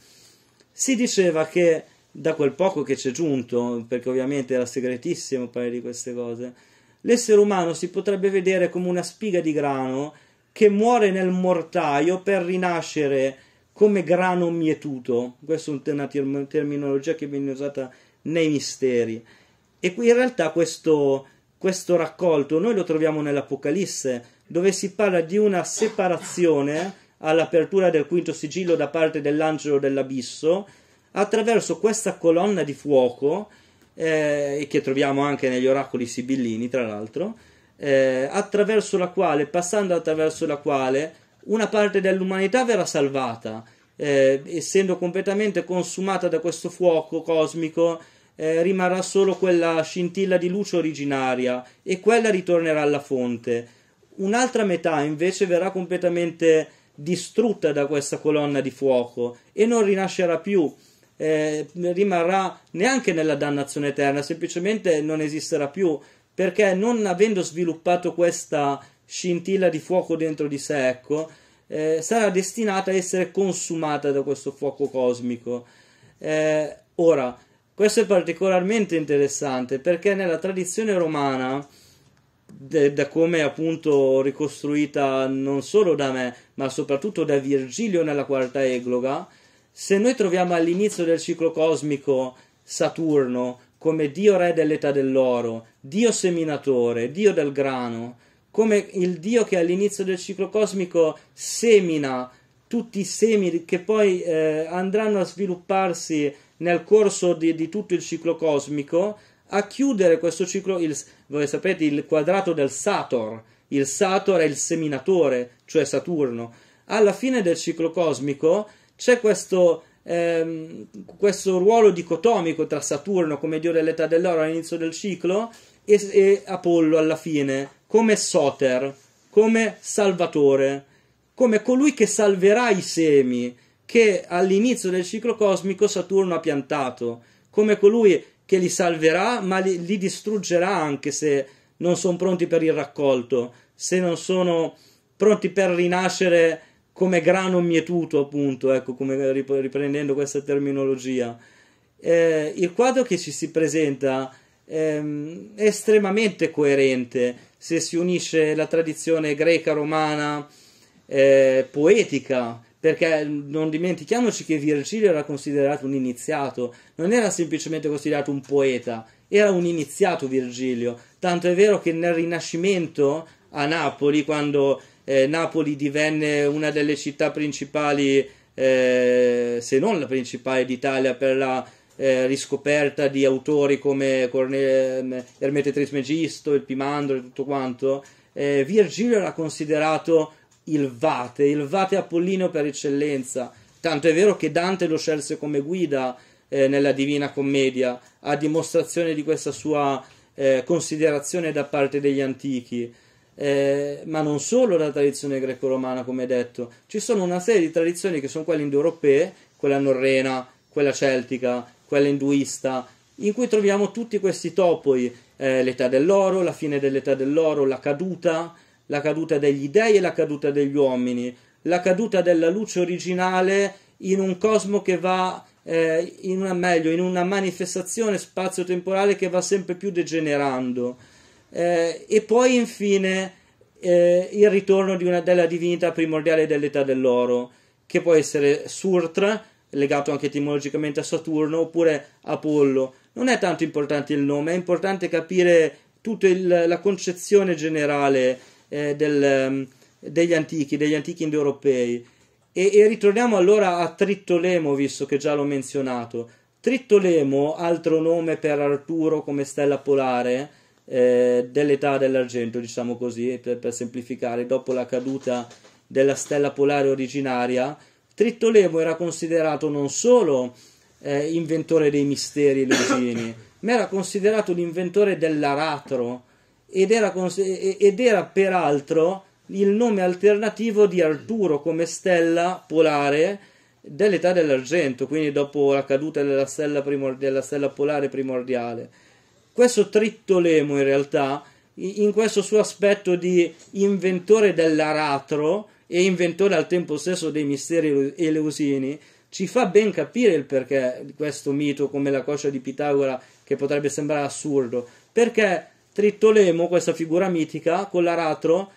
Speaker 1: Si diceva che da quel poco che c'è giunto, perché ovviamente era segretissimo parlare di queste cose, l'essere umano si potrebbe vedere come una spiga di grano che muore nel mortaio per rinascere come grano mietuto. Questa è una terminologia che viene usata nei misteri. E qui in realtà questo, questo raccolto noi lo troviamo nell'Apocalisse, dove si parla di una separazione all'apertura del quinto sigillo da parte dell'angelo dell'abisso attraverso questa colonna di fuoco, eh, che troviamo anche negli oracoli sibillini, tra l'altro, eh, attraverso la quale, passando attraverso la quale, una parte dell'umanità verrà salvata, eh, essendo completamente consumata da questo fuoco cosmico, eh, rimarrà solo quella scintilla di luce originaria e quella ritornerà alla fonte. Un'altra metà invece verrà completamente distrutta da questa colonna di fuoco e non rinascerà più eh, rimarrà neanche nella dannazione eterna, semplicemente non esisterà più, perché non avendo sviluppato questa scintilla di fuoco dentro di sé, ecco, eh, sarà destinata a essere consumata da questo fuoco cosmico. Eh, ora, questo è particolarmente interessante perché nella tradizione romana, de, da come appunto ricostruita non solo da me, ma soprattutto da Virgilio nella quarta egloga, se noi troviamo all'inizio del ciclo cosmico Saturno come dio re dell'età dell'oro, dio seminatore, dio del grano, come il dio che all'inizio del ciclo cosmico semina tutti i semi che poi eh, andranno a svilupparsi nel corso di, di tutto il ciclo cosmico, a chiudere questo ciclo, il, voi sapete il quadrato del Sator, il Sator è il seminatore, cioè Saturno. Alla fine del ciclo cosmico c'è questo, ehm, questo ruolo dicotomico tra Saturno come dio dell'età dell'oro all'inizio del ciclo e, e Apollo alla fine, come Soter, come Salvatore, come colui che salverà i semi che all'inizio del ciclo cosmico Saturno ha piantato, come colui che li salverà ma li, li distruggerà anche se non sono pronti per il raccolto, se non sono pronti per rinascere come grano mietuto, appunto, ecco, come riprendendo questa terminologia. Eh, il quadro che ci si presenta ehm, è estremamente coerente. Se si unisce la tradizione greca, romana, eh, poetica, perché non dimentichiamoci che Virgilio era considerato un iniziato, non era semplicemente considerato un poeta, era un iniziato Virgilio, tanto è vero che nel Rinascimento a Napoli, quando eh, Napoli divenne una delle città principali, eh, se non la principale d'Italia per la eh, riscoperta di autori come Corne- Ermete Trismegisto, il Pimandro e tutto quanto, eh, Virgilio era considerato il Vate, il Vate Apollino per eccellenza. Tanto è vero che Dante lo scelse come guida eh, nella Divina Commedia, a dimostrazione di questa sua eh, considerazione da parte degli antichi. Eh, ma non solo la tradizione greco-romana, come detto, ci sono una serie di tradizioni che sono quelle indoeuropee, quella norrena, quella celtica, quella induista, in cui troviamo tutti questi topoi, eh, l'età dell'oro, la fine dell'età dell'oro, la caduta, la caduta degli dei e la caduta degli uomini, la caduta della luce originale in un cosmo che va eh, in una meglio, in una manifestazione spazio-temporale che va sempre più degenerando. Eh, e poi infine eh, il ritorno una, della divinità primordiale dell'età dell'oro, che può essere Surtra, legato anche etimologicamente a Saturno, oppure Apollo. Non è tanto importante il nome, è importante capire tutta la concezione generale eh, del, ehm, degli antichi, degli antichi indoeuropei. E, e ritorniamo allora a Trittolemo, visto che già l'ho menzionato. Trittolemo, altro nome per Arturo come stella polare eh, dell'età dell'argento, diciamo così, per, per, semplificare, dopo la caduta della stella polare originaria, Trittolemo era considerato non solo eh, inventore dei misteri elusini, <coughs> ma era considerato l'inventore dell'aratro, ed era, ed era peraltro il nome alternativo di Arturo come stella polare dell'età dell'argento, quindi dopo la caduta della stella, primor- della stella polare primordiale. Questo Trittolemo in realtà, in questo suo aspetto di inventore dell'aratro e inventore al tempo stesso dei misteri eleusini, ci fa ben capire il perché di questo mito come la coscia di Pitagora che potrebbe sembrare assurdo, perché Trittolemo, questa figura mitica, con l'aratro,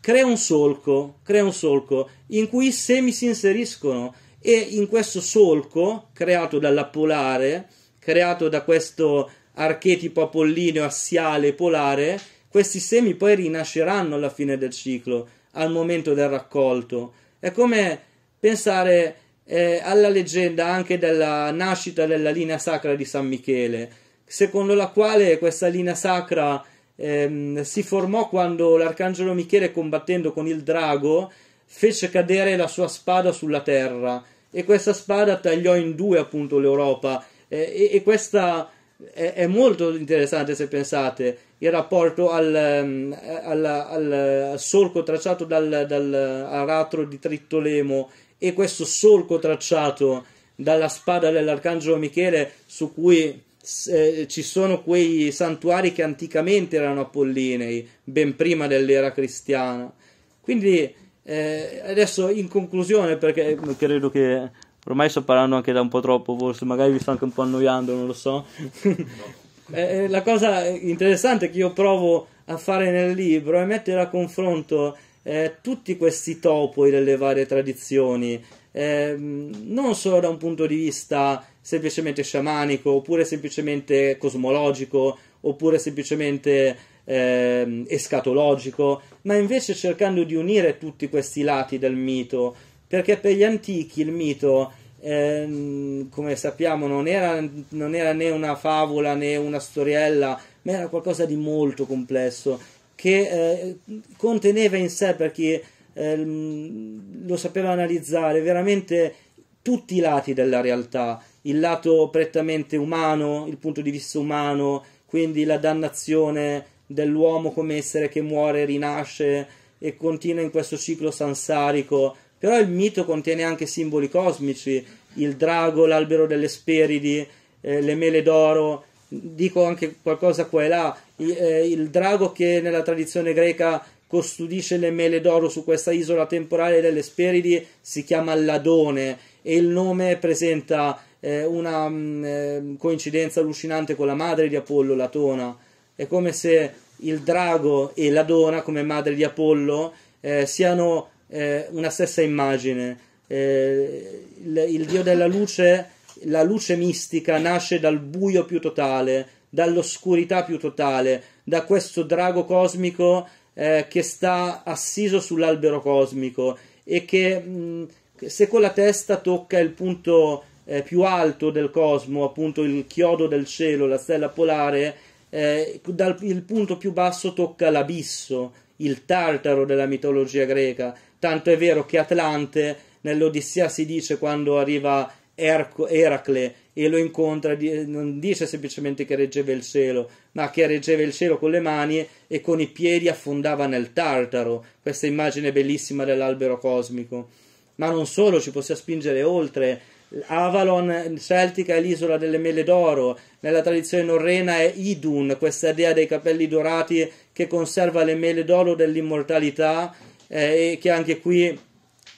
Speaker 1: crea un solco, crea un solco in cui i semi si inseriscono e in questo solco, creato dalla polare, creato da questo archetipo apollineo assiale polare, questi semi poi rinasceranno alla fine del ciclo, al momento del raccolto. È come pensare eh, alla leggenda anche della nascita della linea sacra di San Michele secondo la quale questa linea sacra ehm, si formò quando l'arcangelo Michele combattendo con il drago fece cadere la sua spada sulla terra e questa spada tagliò in due appunto l'Europa eh, e, e, questa è, è, molto interessante se pensate il rapporto al, ehm, al, al, al solco tracciato dal, dal aratro di Trittolemo e questo solco tracciato dalla spada dell'arcangelo Michele su cui eh, ci sono quei santuari che anticamente erano apollinei, ben prima dell'era cristiana. Quindi eh, adesso in conclusione, perché credo che ormai sto parlando anche da un po' troppo, forse. Magari vi sto anche un po' annoiando, non lo so. <laughs> eh, la cosa interessante che io provo a fare nel libro è mettere a confronto eh, tutti questi topoi delle varie tradizioni, eh, non solo da un punto di vista semplicemente sciamanico, oppure semplicemente cosmologico, oppure semplicemente eh, escatologico, ma invece cercando di unire tutti questi lati del mito, perché per gli antichi il mito ehm, come sappiamo, non era, non era né una favola né una storiella, ma era qualcosa di molto complesso che eh, conteneva in sé, per chi eh, lo sapeva analizzare, veramente tutti i lati della realtà, il lato prettamente umano, il punto di vista umano, quindi la dannazione dell'uomo come essere che muore, rinasce e continua in questo ciclo sansarico. Però il mito contiene anche simboli cosmici, il drago, l'albero delle Speridi, eh, le mele d'oro, dico anche qualcosa qua e là, il, eh, il drago che nella tradizione greca custodisce le mele d'oro su questa isola temporale delle Speridi si chiama Ladone e il nome presenta eh, una mh, mm, eh, coincidenza allucinante con la madre di Apollo, Latona. È come se il drago e la donna, come madre di Apollo, eh, siano eh, una stessa immagine. Eh, il, il dio della luce, la luce mistica, nasce dal buio più totale, dall'oscurità più totale, da questo drago cosmico eh, che sta assiso sull'albero cosmico e che mh, se con la testa tocca il punto eh, più alto del cosmo, appunto il chiodo del cielo, la stella polare, eh, dal, il punto più basso tocca l'abisso, il tartaro della mitologia greca. Tanto è vero che Atlante nell'Odissea si dice quando arriva Erco, Eracle e lo incontra, non dice semplicemente che reggeva il cielo, ma che reggeva il cielo con le mani e con i piedi affondava nel tartaro. Questa immagine bellissima dell'albero cosmico. Ma non solo, ci possiamo spingere oltre. Avalon celtica è l'isola delle mele d'oro, nella tradizione norrena è Idun, questa dea dei capelli dorati che conserva le mele d'oro dell'immortalità eh, che anche qui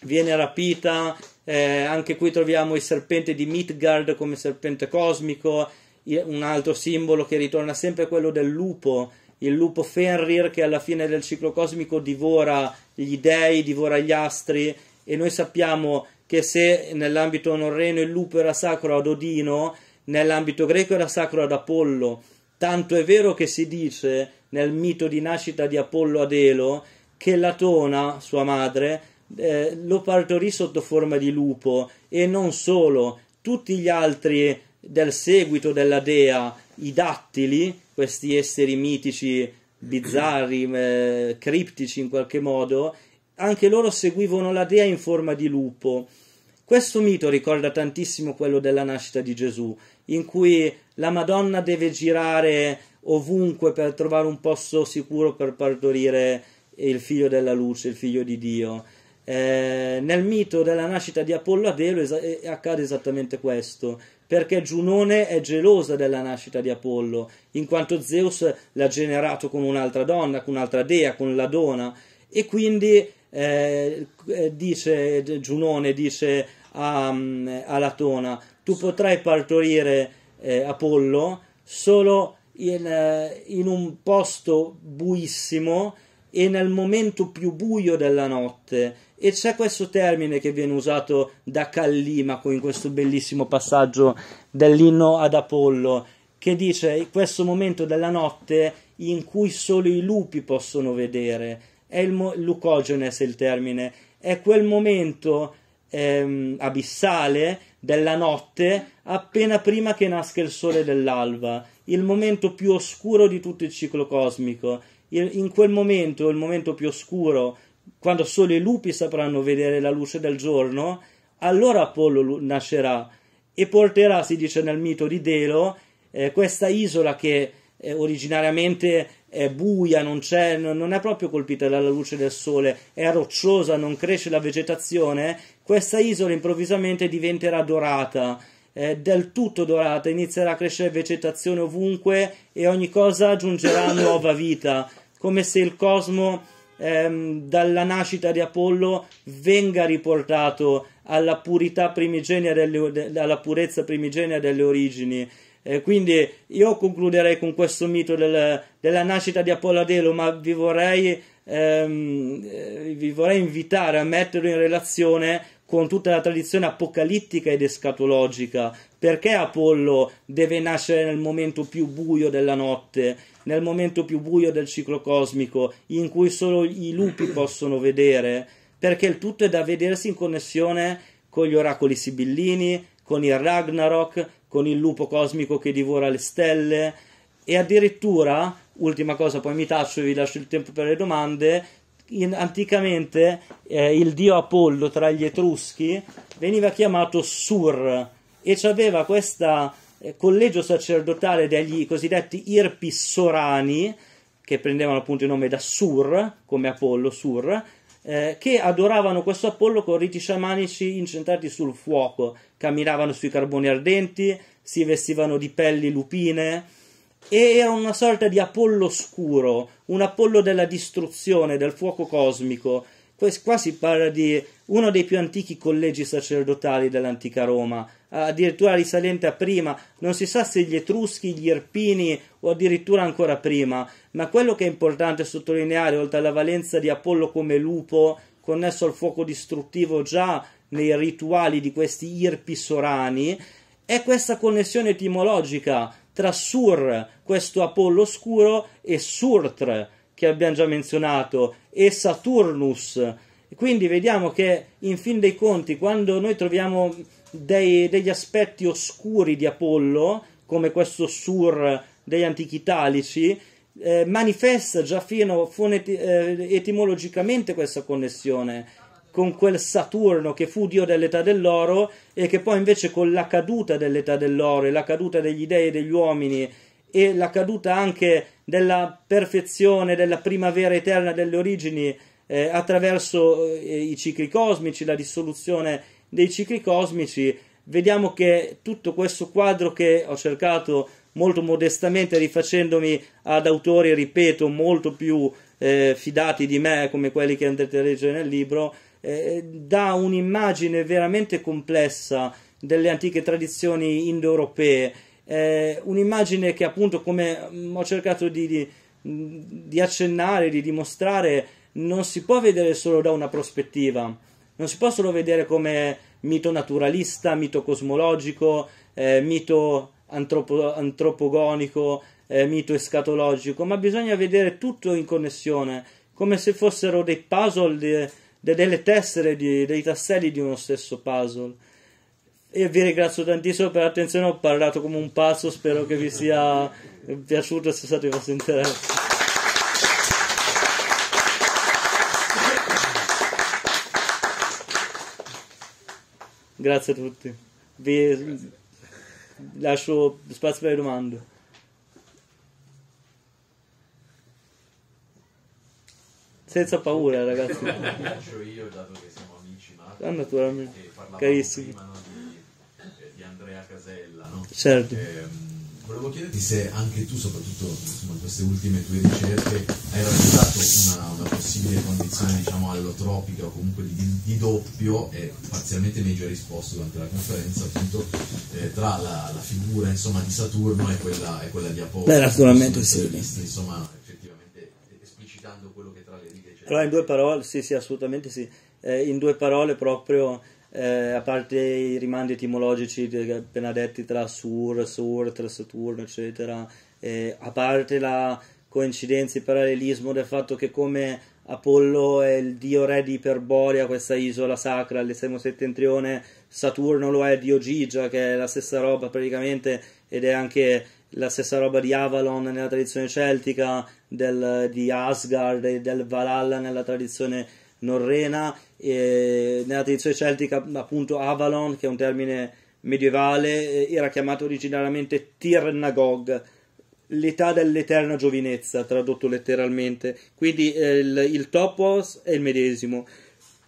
Speaker 1: viene rapita, eh, anche qui troviamo il serpente di Midgard come serpente cosmico, un altro simbolo che ritorna sempre quello del lupo, il lupo Fenrir che alla fine del ciclo cosmico divora gli dei, divora gli astri e noi sappiamo che se nell'ambito norreno il lupo era sacro ad Odino, nell'ambito greco era sacro ad Apollo. Tanto è vero che si dice nel mito di nascita di Apollo ad Elo che Latona, sua madre, eh, lo partorì sotto forma di lupo e non solo, tutti gli altri del seguito della dea, i dattili, questi esseri mitici, bizzarri, <clears throat> eh, criptici in qualche modo, anche loro seguivano la dea in forma di lupo. Questo mito ricorda tantissimo quello della nascita di Gesù, in cui la Madonna deve girare ovunque per trovare un posto sicuro per partorire il figlio della luce, il figlio di Dio. Eh, nel mito della nascita di Apollo ad Elo es- eh, accade esattamente questo, perché Giunone è gelosa della nascita di Apollo, in quanto Zeus l'ha generato con un'altra donna, con un'altra dea, con la donna, e quindi eh, eh dice Giunone dice a, a Latona, tu potrai partorire eh, Apollo solo in, eh, in un posto buissimo e nel momento più buio della notte. E c'è questo termine che viene usato da Callimaco in questo bellissimo passaggio dell'inno ad Apollo, che dice questo momento della notte in cui solo i lupi possono vedere. È il mo- Lucogenes il termine, è quel momento ehm, abissale della notte appena prima che nasca il sole dell'alba, il momento più oscuro di tutto il ciclo cosmico. In quel momento, il momento più oscuro, quando solo i lupi sapranno vedere la luce del giorno, allora Apollo nascerà e porterà, si dice nel mito di Delo, eh, questa isola che eh, originariamente è buia, non, non, è proprio colpita dalla luce del sole, è rocciosa, non cresce la vegetazione, questa isola improvvisamente diventerà dorata, eh, del tutto dorata, inizierà a crescere vegetazione ovunque e ogni cosa aggiungerà nuova vita, come se il cosmo ehm, dalla nascita di Apollo venga riportato alla purità primigenia delle, alla purezza primigenia delle origini. Eh, quindi io concluderei con questo mito del, della nascita di Apollo Adelo, ma vi vorrei, ehm, eh, vi vorrei invitare a metterlo in relazione con tutta la tradizione apocalittica ed escatologica. Perché Apollo deve nascere nel momento più buio della notte, nel momento più buio del ciclo cosmico, in cui solo i lupi <clears throat> possono vedere? Perché il tutto è da vedersi in connessione con gli oracoli sibillini, con il Ragnarok, con il lupo cosmico che divora le stelle e addirittura, ultima cosa, poi mi taccio e vi lascio il tempo per le domande, in, anticamente eh, il dio Apollo tra gli Etruschi veniva chiamato Sur e aveva questo eh, collegio sacerdotale degli cosiddetti Irpi Sorani, che prendevano appunto il nome da Sur, come Apollo, Sur, eh, che adoravano questo Apollo con riti sciamanici incentrati sul fuoco, camminavano sui carboni ardenti, si vestivano di pelli lupine e era una sorta di Apollo scuro, un Apollo della distruzione, del fuoco cosmico. Qua si parla di uno dei più antichi collegi sacerdotali dell'antica Roma, addirittura risalente a prima, non si sa se gli Etruschi, gli Irpini o addirittura ancora prima, ma quello che è importante sottolineare, oltre alla valenza di Apollo come lupo, connesso al fuoco distruttivo già nei rituali di questi Irpi sorani, è questa connessione etimologica tra Sur, questo Apollo oscuro, e Surtr, che abbiamo già menzionato, e Saturnus. Quindi vediamo che in fin dei conti, quando noi troviamo dei, degli aspetti oscuri di Apollo, come questo Sur degli antichi italici, eh, manifesta già fino eh, etimologicamente questa connessione con quel Saturno che fu dio dell'età dell'oro e che poi invece con la caduta dell'età dell'oro e la caduta degli dei e degli uomini e la caduta anche della perfezione, della primavera eterna delle origini eh, attraverso eh, i cicli cosmici, la dissoluzione dei cicli cosmici, vediamo che tutto questo quadro che ho cercato molto modestamente rifacendomi ad autori, ripeto, molto più eh, fidati di me come quelli che andrete a leggere nel libro, eh, dà un'immagine veramente complessa delle antiche tradizioni indoeuropee, eh, un'immagine che appunto come mm, ho cercato di, di, di accennare, di dimostrare, non si può vedere solo da una prospettiva, non si può solo vedere come mito naturalista, mito cosmologico, eh, mito antropo, antropogonico, eh, mito escatologico, ma bisogna vedere tutto in connessione, come se fossero dei puzzle, de, de, delle tessere, di, dei tasselli di uno stesso puzzle. E vi ringrazio tantissimo per l'attenzione, ho parlato come un pazzo, spero che vi sia piaciuto e sia stato di vostro interesse. Grazie a tutti. Vi lascio spazio per le domande. Senza paura, ragazzi.
Speaker 3: Faccio io, dato che siamo amici, ma
Speaker 1: ah, naturalmente. Carissimi.
Speaker 3: Prima, no, di, eh, di, Andrea Casella, no?
Speaker 1: Certo.
Speaker 3: Eh, volevo chiederti se anche tu, soprattutto insomma, queste ultime tue ricerche, hai raggiunto una, una, possibile condizione diciamo allotropica o comunque di, di, doppio e parzialmente mi hai già risposto durante la conferenza appunto eh, tra la, la, figura insomma, di Saturno e quella, e quella di Apollo.
Speaker 1: Beh, naturalmente sì.
Speaker 3: Visti, insomma, effettivamente esplicitando quello che tra le righe c'è.
Speaker 1: Allora in due parole, sì sì assolutamente sì, eh, in due parole proprio eh, a parte i rimandi etimologici appena detti tra Sur, Sur, tra Saturno, eccetera, eh, a parte la coincidenza, il parallelismo del fatto che come Apollo è il dio re di Iperborea, questa isola sacra all'estremo settentrione, Saturno lo è dio Gigia, che è la stessa roba praticamente, ed è anche la stessa roba di Avalon nella tradizione celtica, del, di Asgard e del Valhalla nella tradizione norrena, e nella tradizione celtica appunto Avalon, che è un termine medievale, era chiamato originariamente Tirnagog, l'età dell'eterna giovinezza, tradotto letteralmente, quindi eh, il, il, topos è il medesimo.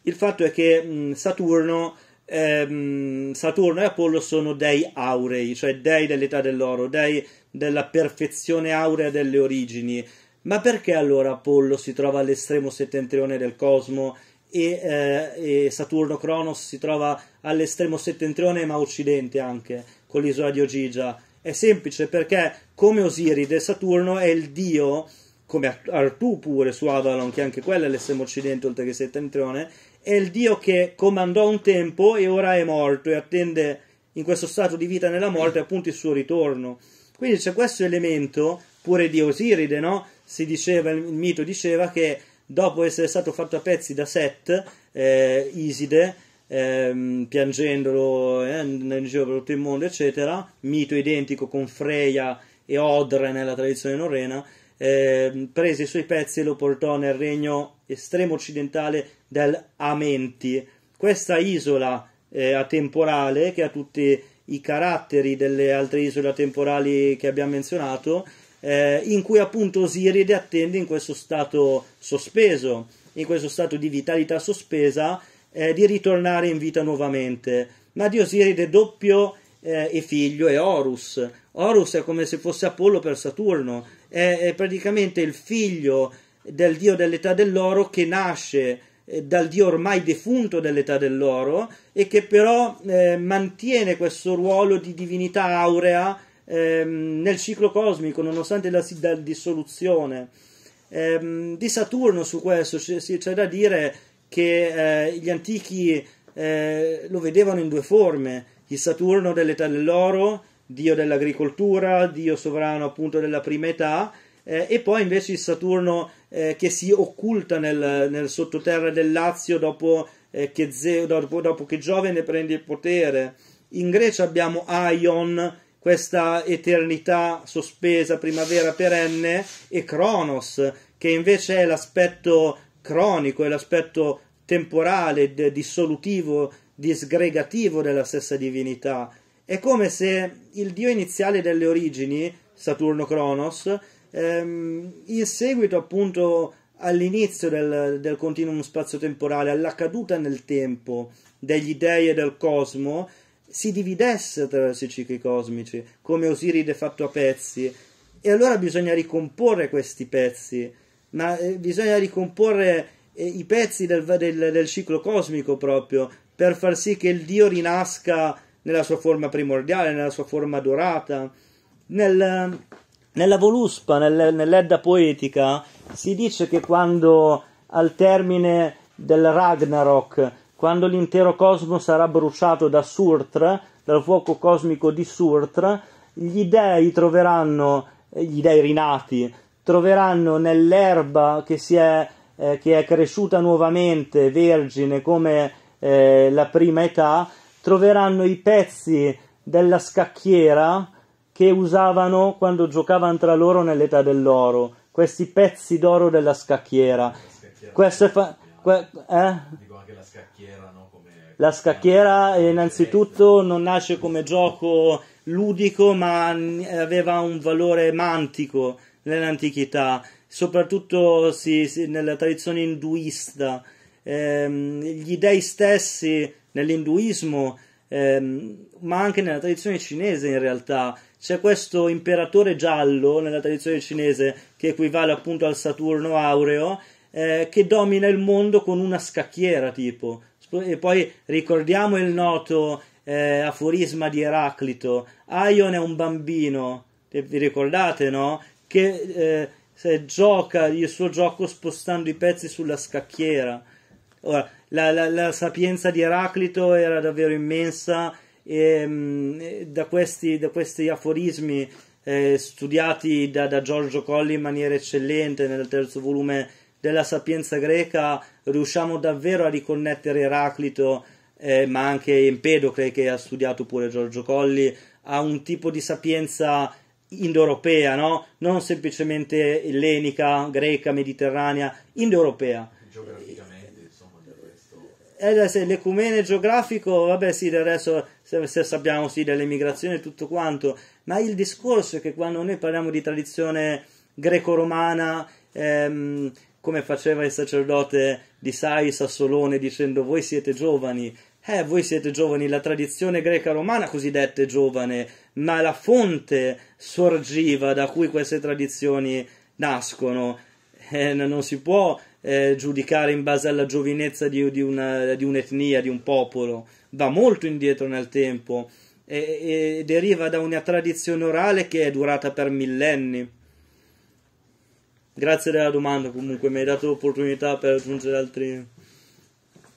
Speaker 1: Il fatto è che mh, Saturno, ehm, Saturno e Apollo sono dei aurei, cioè dei dell'età dell'oro, dei della perfezione aurea delle origini, ma perché allora Apollo si trova all'estremo settentrione del cosmo e, eh, e Saturno Cronos si trova all'estremo settentrione ma occidente anche, con l'isola di Ogigia? È semplice perché come Osiride Saturno è il dio, come Artù pure su Avalon, che anche quello è l'estremo occidente oltre che settentrione, è il dio che comandò un tempo e ora è morto e attende in questo stato di vita nella morte appunto il suo ritorno. Quindi c'è questo elemento pure di Osiride, no? si diceva, il mito diceva che dopo essere stato fatto a pezzi da Set, eh, Iside, ehm, piangendolo eh, nel giro per tutto il mondo, eccetera, mito identico con Freya e Odre nella tradizione norrena, eh, prese i suoi pezzi e lo portò nel regno estremo occidentale del Amenti, questa isola eh, atemporale che ha tutti i caratteri delle altre isole atemporali che abbiamo menzionato, eh, in cui appunto Osiride attende in questo stato sospeso, in questo stato di vitalità sospesa, eh, di ritornare in vita nuovamente. Ma di Osiride doppio eh, e figlio è Horus. Horus è come se fosse Apollo per Saturno, è, praticamente il figlio del dio dell'età dell'oro che nasce eh, dal dio ormai defunto dell'età dell'oro e che però eh, mantiene questo ruolo di divinità aurea ehm, nel ciclo cosmico nonostante la, la dissoluzione. Ehm, di Saturno su questo c'è, c'è da dire che eh, gli antichi eh, lo vedevano in due forme, il Saturno dell'età dell'oro, dio dell'agricoltura, dio sovrano appunto della prima età, eh, e poi invece il Saturno eh, che si occulta nel, nel, sottoterra del Lazio dopo, eh, che Ze- dopo, dopo, che Giove ne prende il potere. In Grecia abbiamo Aion, questa eternità sospesa, primavera perenne, e Kronos, che invece è l'aspetto cronico, è l'aspetto temporale, d- dissolutivo, disgregativo della stessa divinità. È come se il dio iniziale delle origini, Saturno Kronos, ehm, in seguito appunto all'inizio del, del continuum spazio-temporale, alla caduta nel tempo degli dei e del cosmo, si dividesse attraverso i cicli cosmici, come Osiride fatto a pezzi. E allora bisogna ricomporre questi pezzi, ma eh, bisogna ricomporre eh, i pezzi del, del, del ciclo cosmico proprio, per far sì che il Dio rinasca nella sua forma primordiale, nella sua forma dorata. Nel, nella Voluspa, nel, nell'Edda poetica, si dice che quando al termine del Ragnarok, quando l'intero cosmo sarà bruciato da Surtr, dal fuoco cosmico di Surtr, gli dei troveranno, gli dei rinati, troveranno nell'erba che, è, eh, che è cresciuta nuovamente, vergine come eh, la prima età, troveranno i pezzi della scacchiera che usavano quando giocavano tra loro nell'età dell'oro, questi pezzi d'oro della scacchiera. Queste fa- que- eh?
Speaker 3: Dico anche la scacchiera, no? Come...
Speaker 1: La scacchiera innanzitutto non nasce come gioco ludico, ma aveva un valore mantico nell'antichità, soprattutto sì, sì, nella tradizione induista. Eh, gli dei stessi nell'induismo, ehm, ma anche nella tradizione cinese in realtà, c'è questo imperatore giallo nella tradizione cinese che equivale appunto al Saturno aureo eh, che domina il mondo con una scacchiera tipo. E poi ricordiamo il noto eh, aforisma di Eraclito Aion è un bambino vi ricordate no? che eh, gioca il suo gioco spostando i pezzi sulla scacchiera. Ora, la, la, la sapienza di Eraclito era davvero immensa e, ehm, da, questi, da, questi, aforismi eh, studiati da, da, Giorgio Colli in maniera eccellente nel terzo volume della Sapienza greca, riusciamo davvero a riconnettere Eraclito, eh, ma anche Empedocle che ha studiato pure Giorgio Colli, a un tipo di sapienza indoeuropea, no? non semplicemente ellenica, greca, mediterranea, indoeuropea.
Speaker 3: Geograficamente, insomma, questo...
Speaker 1: Eh, l'ecumene geografico, vabbè sì, del resto se, se sappiamo sì delle migrazioni e tutto quanto, ma il discorso è che quando noi parliamo di tradizione greco-romana, ehm, come faceva il sacerdote di Sais a Solone dicendo voi siete giovani, eh, voi siete giovani, la tradizione greca-romana cosiddetta è giovane, ma la fonte sorgiva da cui queste tradizioni nascono. Eh, non si può eh, giudicare in base alla giovinezza di, di, una, di un'etnia, di un popolo va molto indietro nel tempo e, e deriva da una tradizione orale che è durata per millenni. Grazie della domanda, comunque mi hai dato l'opportunità per aggiungere altri.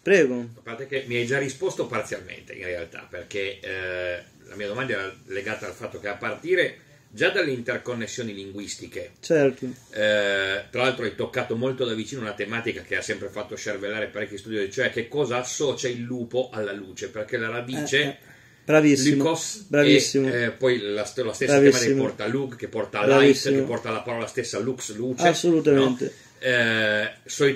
Speaker 1: Prego.
Speaker 4: A parte che mi hai già risposto parzialmente in realtà, perché eh, la mia domanda era legata al fatto che a partire già dalle interconnessioni linguistiche.
Speaker 1: Certo.
Speaker 4: Eh, tra l'altro hai toccato molto da vicino una tematica che ha sempre fatto scervellare parecchi studi, cioè che cosa associa il lupo alla luce, perché la radice...
Speaker 1: Eh, eh. Bravissimo.
Speaker 4: Lycos
Speaker 1: Bravissimo.
Speaker 4: e eh, poi la, la stessa
Speaker 1: Bravissimo.
Speaker 4: tema che porta Lug, che porta Light, che porta alla parola stessa Lux, luce.
Speaker 1: Assolutamente.
Speaker 4: no? Eh,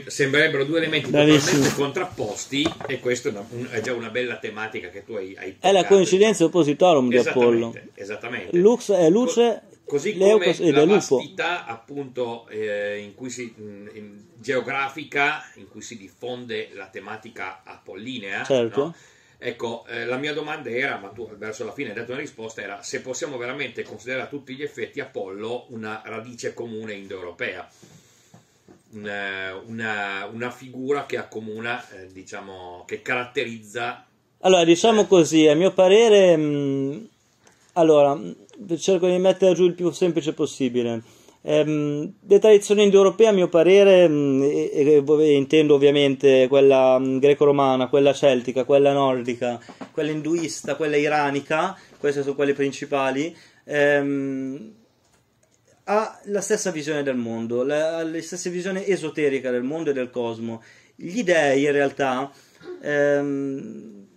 Speaker 4: sembrerebbero due elementi
Speaker 1: Bravissimo.
Speaker 4: totalmente contrapposti e questa è, una- un- è già una bella tematica che tu hai, hai
Speaker 1: È la coincidenza oppositorum di Apollo.
Speaker 4: Esattamente.
Speaker 1: Lux è luce,
Speaker 4: Co- Così
Speaker 1: Leucos
Speaker 4: come
Speaker 1: ed
Speaker 4: la vastità appunto eh, in cui si, in- geografica in cui si diffonde la tematica apollinea.
Speaker 1: Certo.
Speaker 4: no? Ecco, eh, la mia domanda era, ma tu verso la fine hai dato una risposta, era se possiamo veramente considerare a tutti gli effetti Apollo una radice comune indoeuropea, una, una, una figura che accomuna, eh, diciamo, che caratterizza
Speaker 1: Allora, diciamo così, a mio parere, mh, allora, mh, cerco di mettere giù il più semplice possibile. Ehm, le tradizioni indoeuropee, a mio parere, mh, e- e- e intendo ovviamente quella mh, greco-romana, quella celtica, quella nordica, quella induista, quella iranica, queste sono quelle principali, ehm, ha la stessa visione del mondo, la, ha la stessa visione esoterica del mondo e del cosmo. Gli dei, in realtà, ehm,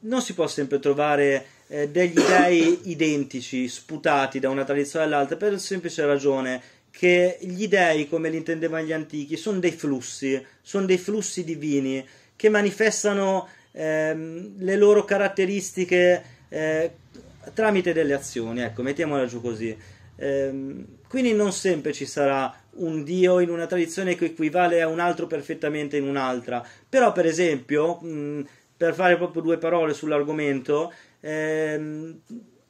Speaker 1: non si può sempre trovare eh, degli dei identici, sputati da una tradizione all'altra, per la semplice ragione che gli dei, come li intendevano gli antichi, sono dei flussi, sono dei flussi divini che manifestano ehm, le loro caratteristiche eh, tramite delle azioni, ecco, mettiamola giù così. Ehm, quindi non sempre ci sarà un dio in una tradizione che equivale a un altro perfettamente in un'altra. Però, per esempio, mh, per fare proprio due parole sull'argomento, ehm,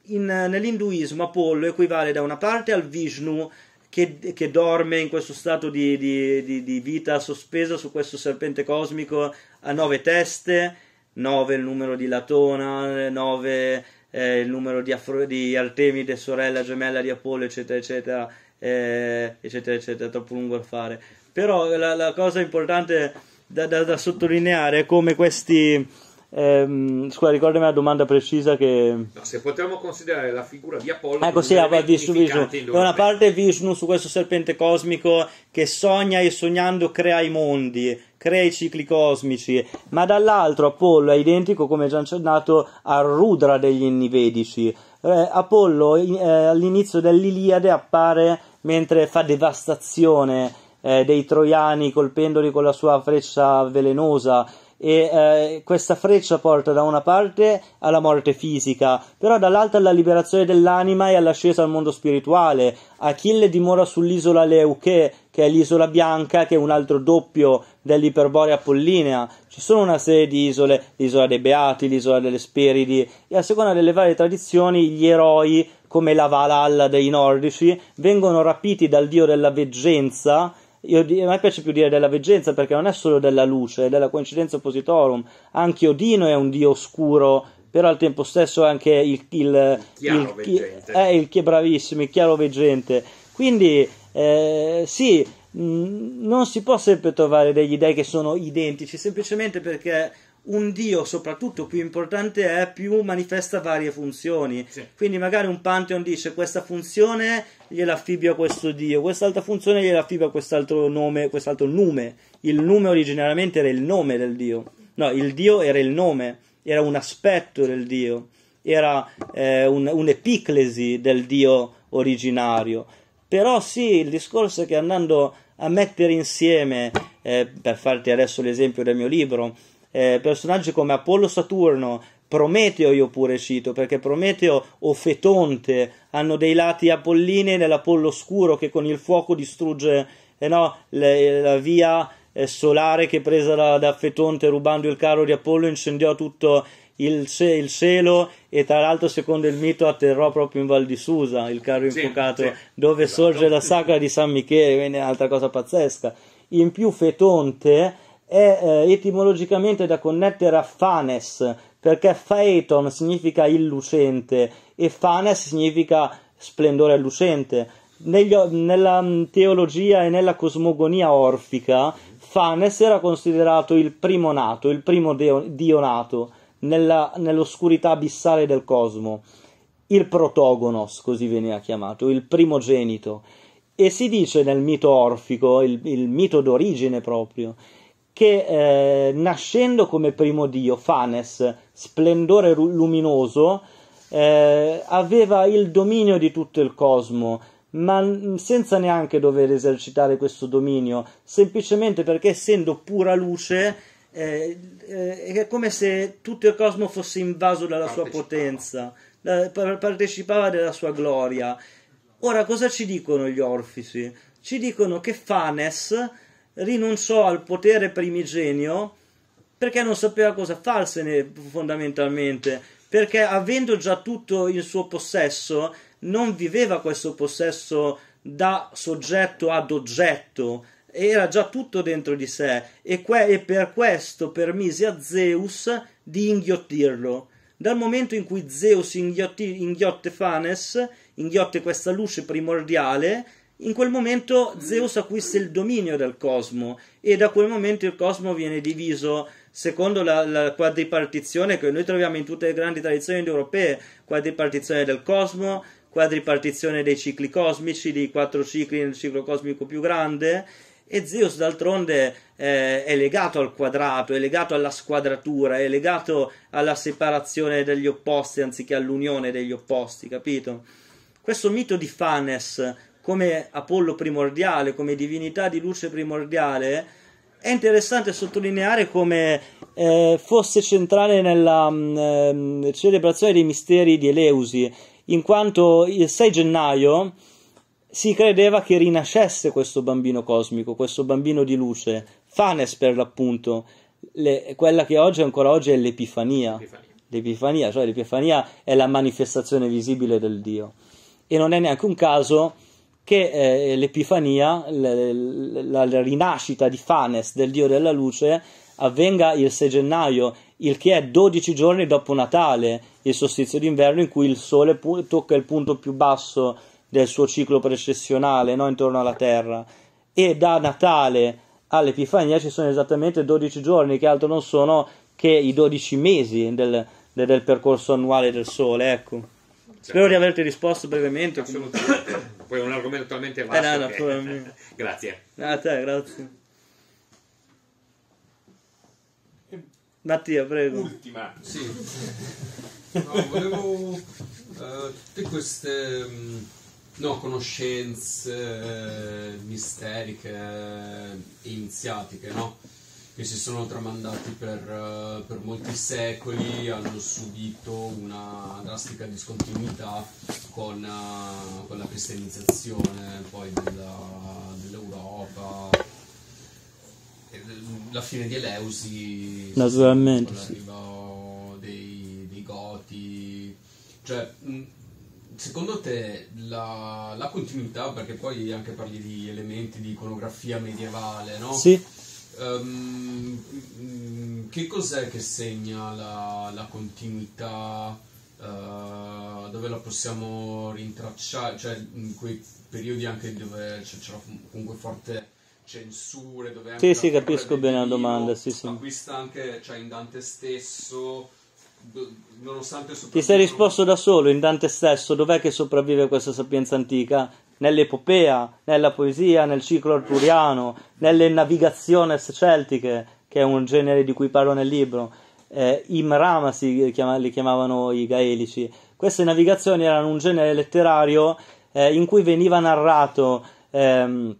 Speaker 1: in- nell'induismo Apollo equivale da una parte al Vishnu che, che dorme in questo stato di, di- di- di vita sospesa su questo serpente cosmico a nove teste, nove il numero di Latona, nove eh, il numero di, Afro- di Artemide, sorella gemella di Apollo, eccetera, eccetera, eh, eccetera, eccetera, è troppo lungo da fare. Però la, la cosa importante da, da- da sottolineare è come questi... ehm, scusa, ricordami la domanda precisa che...
Speaker 4: No, se potremmo considerare la figura di Apollo
Speaker 1: Ecco, sì, Vishnu, Vishnu. Da una parte Vishnu su questo serpente cosmico che sogna e sognando crea i mondi, crea i cicli cosmici, ma dall'altro Apollo è identico, come già accennato, al Rudra degli inni vedici. Eh, Apollo eh, all'inizio dell'Iliade appare mentre fa devastazione eh, dei troiani colpendoli con la sua freccia velenosa e eh, questa freccia porta da una parte alla morte fisica, però dall'altra alla liberazione dell'anima e all'ascesa al mondo spirituale. Achille dimora sull'isola Leuche, che è l'isola bianca, che è un altro doppio dell'iperborea apollinea. Ci sono una serie di isole, l'isola dei Beati, l'isola delle Speridi, e a seconda delle varie tradizioni gli eroi, come la Valhalla dei nordici, vengono rapiti dal dio della veggenza, io, a me piace più dire della veggenza perché non è solo della luce, è della coincidenza oppositorum. Anche Odino è un dio oscuro, però al tempo stesso è anche il, il,
Speaker 4: Chiaro
Speaker 1: il-
Speaker 4: veggente.
Speaker 1: è il è bravissimo, il chiaro veggente. Quindi eh, sì, mh, non si può sempre trovare degli dei che sono identici, semplicemente perché un dio, soprattutto più importante è, più manifesta varie funzioni.
Speaker 4: Sì.
Speaker 1: Quindi magari un Pantheon dice questa funzione gliela affibbio a questo dio, quest'altra funzione gliela affibbio a quest'altro nome, quest'altro nume. Il nume originariamente era il nome del dio. No, il dio era il nome, era un aspetto del dio, era eh, un- un'epiclesi del dio originario. Però sì, il discorso è che andando a mettere insieme, eh, per farti adesso l'esempio del mio libro, eh, personaggi come Apollo Saturno, Prometeo io pure cito, perché Prometeo o Fetonte hanno dei lati apollinei nell'Apollo scuro che con il fuoco distrugge eh no, le- la via eh, solare che presa da, da Fetonte rubando il carro di Apollo incendiò tutto il, il cielo e tra l'altro secondo il mito atterrò proprio in Val di Susa, il carro
Speaker 4: Sì,
Speaker 1: infuocato,
Speaker 4: sì,
Speaker 1: dove
Speaker 4: esatto.
Speaker 1: sorge la sacra di San Michele, quindi è un'altra cosa pazzesca. In più Fetonte è eh, etimologicamente da connettere a Fanes, perché Phaeton significa il lucente e Fanes significa splendore lucente. Negli- nella mm, teologia e nella cosmogonia orfica, Fanes era considerato il primo nato, il primo deo- dio nato nella- nell'oscurità abissale del cosmo. il protogonos, così veniva chiamato, il primogenito. E si dice nel mito orfico, il, il mito d'origine proprio, che eh, nascendo come primo dio, Fanes, splendore luminoso, eh, aveva il dominio di tutto il cosmo, ma senza neanche dover esercitare questo dominio, semplicemente perché essendo pura luce eh, eh, è come se tutto il cosmo fosse invaso dalla sua potenza, partecipava della sua gloria. Ora, cosa ci dicono gli Orfisi? Ci dicono che Fanes rinunciò al potere primigenio perché non sapeva cosa farsene fondamentalmente, perché avendo già tutto in suo possesso, non viveva questo possesso da soggetto ad oggetto, era già tutto dentro di sé e, que- e per questo permise a Zeus di inghiottirlo. Dal momento in cui Zeus inghiotti, inghiotte Fanes, inghiotte questa luce primordiale, in quel momento Zeus acquista il dominio del cosmo e da quel momento il cosmo viene diviso secondo la, la quadripartizione che noi troviamo in tutte le grandi tradizioni europee, quadripartizione del cosmo, quadripartizione dei cicli cosmici, dei quattro cicli nel ciclo cosmico più grande, e Zeus d'altronde eh, è legato al quadrato, è legato alla squadratura, è legato alla separazione degli opposti anziché all'unione degli opposti, capito? Questo mito di Fanes come Apollo primordiale, come divinità di luce primordiale, è interessante sottolineare come eh, fosse centrale nella mh, eh, celebrazione dei misteri di Eleusi in quanto il 6 gennaio si credeva che rinascesse questo bambino cosmico, questo bambino di luce, Fanes per l'appunto, le, quella che oggi ancora oggi è l'Epifania. L'Epifania. L'Epifania, cioè l'Epifania è la manifestazione visibile del Dio. E non è neanche un caso che eh, l'Epifania, la, la, rinascita di Fanes, del Dio della luce, avvenga il 6 gennaio, il che è 12 giorni dopo Natale, il solstizio d'inverno in cui il Sole pu- tocca il punto più basso del suo ciclo precessionale no? intorno alla Terra. E da Natale all'Epifania ci sono esattamente 12 giorni, che altro non sono che i 12 mesi del, del, del percorso annuale del Sole. Ecco. Spero di averti risposto brevemente.
Speaker 4: Assolutamente. Poi è un argomento talmente vasto. Eh, no, che... <laughs> grazie.
Speaker 1: A te, grazie. Mattia, prego.
Speaker 2: Ultima.
Speaker 5: Sì. No, volevo uh, tutte queste um, no, conoscenze uh, misteriche e iniziatiche, no? Che si sono tramandati per, uh, per, molti secoli, hanno subito una drastica discontinuità con, con la cristianizzazione poi della, dell'Europa la fine di Eleusi
Speaker 1: naturalmente
Speaker 5: l'arrivo dei, dei Goti. Cioè secondo te la, la, continuità perché poi anche parli di elementi di iconografia medievale no?
Speaker 1: sì
Speaker 5: um, che cos'è che segna la, la continuità uh, dove la possiamo rintracciare cioè in quei periodi anche dove c'era comunque forte censure, dove
Speaker 1: anche sì, sì, capisco bene la domanda, sì, sì.
Speaker 5: acquista anche cioè in Dante stesso, nonostante
Speaker 1: Ti sei risposto da solo, in Dante stesso, dov'è che sopravvive questa sapienza antica? Nell'epopea, nella poesia, nel ciclo arturiano, nelle navigazioni celtiche, che è un genere di cui parlo nel libro. Eh, Imrama si chiama, li chiamavano i gaelici. Queste navigazioni erano un genere letterario eh, in cui veniva narrato ehm,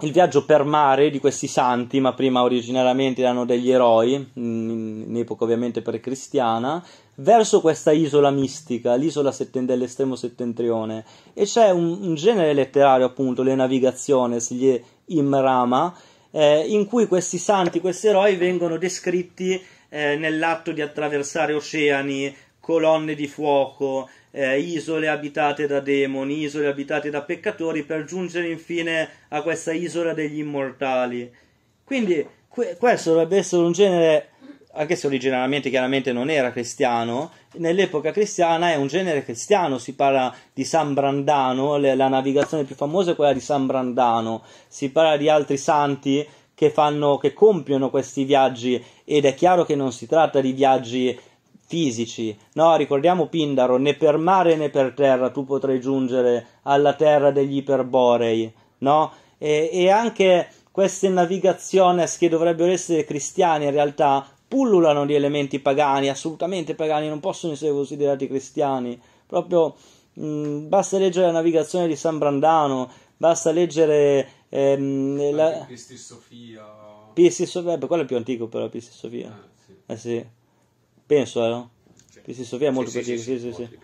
Speaker 1: il viaggio per mare di questi santi, ma prima originariamente erano degli eroi, in, epoca ovviamente pre-cristiana, verso questa isola mistica, l'isola setten- dell'estremo settentrione. E c'è un, un, genere letterario, appunto, le navigaciones, gli Imrama, eh, in cui questi santi, questi eroi vengono descritti eh, nell'atto di attraversare oceani, colonne di fuoco, eh, isole abitate da demoni, isole abitate da peccatori, per giungere infine a questa isola degli immortali. Quindi que- questo dovrebbe essere un genere, anche se originariamente chiaramente non era cristiano, nell'epoca cristiana è un genere cristiano, si parla di San Brandano, la navigazione più famosa è quella di San Brandano, si parla di altri santi che, fanno, che compiono questi viaggi ed è chiaro che non si tratta di viaggi fisici. No, ricordiamo Pindaro, né per mare né per terra tu potrai giungere alla terra degli iperborei, no? E, e anche queste navigazioni che dovrebbero essere cristiane in realtà pullulano di elementi pagani, assolutamente pagani, non possono essere considerati cristiani. Proprio mh, basta leggere la navigazione di San Brandano, basta leggere ehm, la
Speaker 5: Cristi Sofia.
Speaker 1: Pissi Sofia, beh, quello è più antico però Pissi Sofia.
Speaker 5: Eh, sì.
Speaker 1: Eh sì. Penso, eh, no?
Speaker 4: Sì.
Speaker 1: Pissi Sofia è molto
Speaker 4: Sì,
Speaker 1: più antico,
Speaker 4: sì,
Speaker 1: sì,
Speaker 4: sì,
Speaker 1: sì.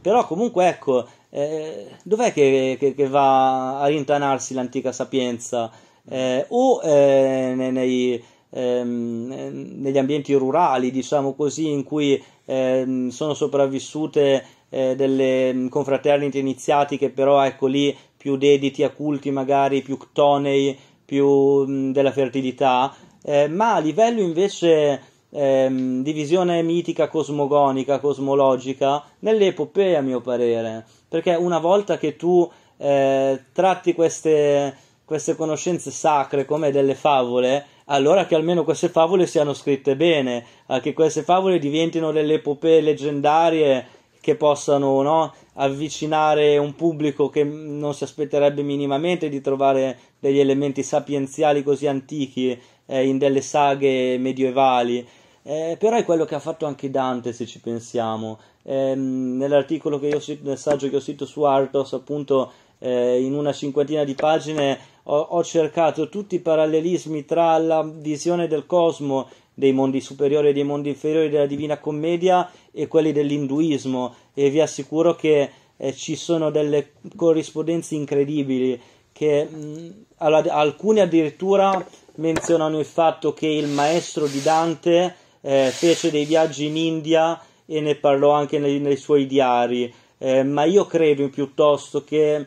Speaker 1: Però comunque ecco, eh, dov'è che, che- che va a rintanarsi l'antica sapienza? Eh, o eh, ne- nei, ehm, eh, negli ambienti rurali, diciamo così, in cui ehm, sono sopravvissute eh, delle mm, confraternite iniziatiche, però ecco lì più dediti a culti magari più ctonei, più mh, della fertilità, eh, ma a livello invece ehm, di visione mitica, cosmogonica, cosmologica, nell'epopea a mio parere, perché una volta che tu eh, tratti queste, queste conoscenze sacre come delle favole, allora che almeno queste favole siano scritte bene, eh, che queste favole diventino delle epopee leggendarie che possano no, avvicinare un pubblico che non si aspetterebbe minimamente di trovare degli elementi sapienziali così antichi eh, in delle saghe medievali. Eh, però è quello che ha fatto anche Dante, se ci pensiamo. Ehm, nell'articolo che io nel saggio che ho scritto su Artos, appunto, eh, in una cinquantina di pagine ho, ho cercato tutti i parallelismi tra la visione del cosmo dei mondi superiori e dei mondi inferiori della Divina Commedia e quelli dell'induismo. E vi assicuro che eh, ci sono delle corrispondenze incredibili che mh, alla- alcuni addirittura menzionano il fatto che il maestro di Dante eh, fece dei viaggi in India e ne parlò anche nei, nei suoi diari, Eh, ma io credo piuttosto che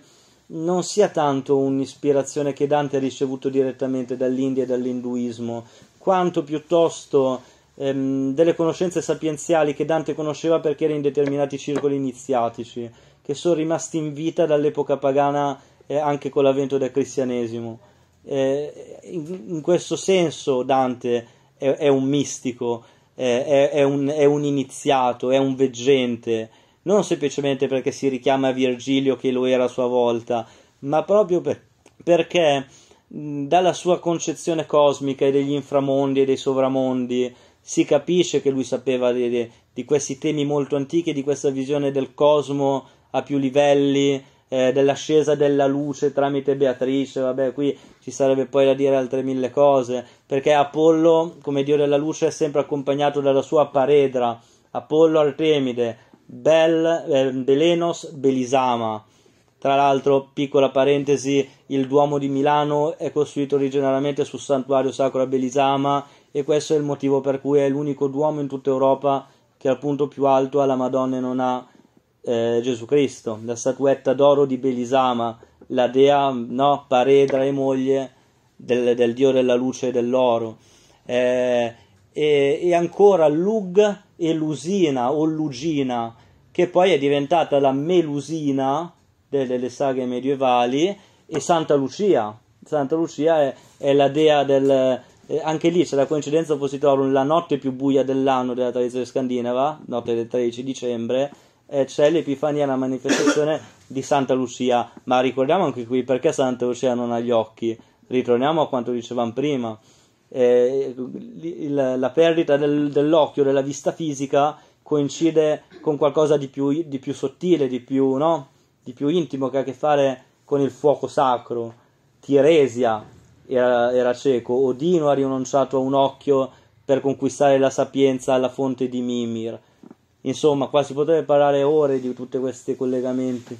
Speaker 1: non sia tanto un'ispirazione che Dante ha ricevuto direttamente dall'India e dall'induismo, quanto piuttosto ehm, delle conoscenze sapienziali che Dante conosceva perché era in determinati circoli iniziatici, che sono rimasti in vita dall'epoca pagana eh, anche con l'avvento del cristianesimo. Eh, in, in questo senso Dante è, è un mistico, eh, è, è un, è un iniziato, è un veggente, non semplicemente perché si richiama Virgilio che lo era a sua volta, ma proprio per- perché dalla sua concezione cosmica e degli inframondi e dei sovramondi si capisce che lui sapeva di, di- di questi temi molto antichi, di questa visione del cosmo a più livelli, eh, dell'ascesa della luce tramite Beatrice, vabbè, qui ci sarebbe poi da dire altre mille cose, perché Apollo, come dio della luce, è sempre accompagnato dalla sua paredra, Apollo Artemide, Bel, eh, Belenos, Belisama. Tra l'altro, piccola parentesi, il Duomo di Milano è costruito originariamente sul santuario sacro a Belisama e questo è il motivo per cui è l'unico Duomo in tutta Europa che al punto più alto ha la Madonna e non ha eh, Gesù Cristo, la statuetta d'oro di Belisama, la dea no, paredra e moglie del, del dio della luce e dell'oro. Eh, e, e ancora Lug e Lusina o Lugina, che poi è diventata la Melusina delle, saghe medievali, e Santa Lucia. Santa Lucia è, è la dea del. eh, anche lì c'è la coincidenza, si trova la notte più buia dell'anno della tradizione scandinava, notte del 13 dicembre, e c'è l'Epifania, la manifestazione di Santa Lucia. Ma ricordiamo anche qui perché Santa Lucia non ha gli occhi. Ritorniamo a quanto dicevamo prima. Eh, il- la perdita del- dell'occhio, della vista fisica, coincide con qualcosa di più, di più sottile, di più, no? di più intimo che ha a che fare con il fuoco sacro. Tiresia era, era cieco, Odino ha rinunciato a un occhio per conquistare la sapienza alla fonte di Mimir. Insomma, qua si potrebbe parlare ore di tutti questi collegamenti.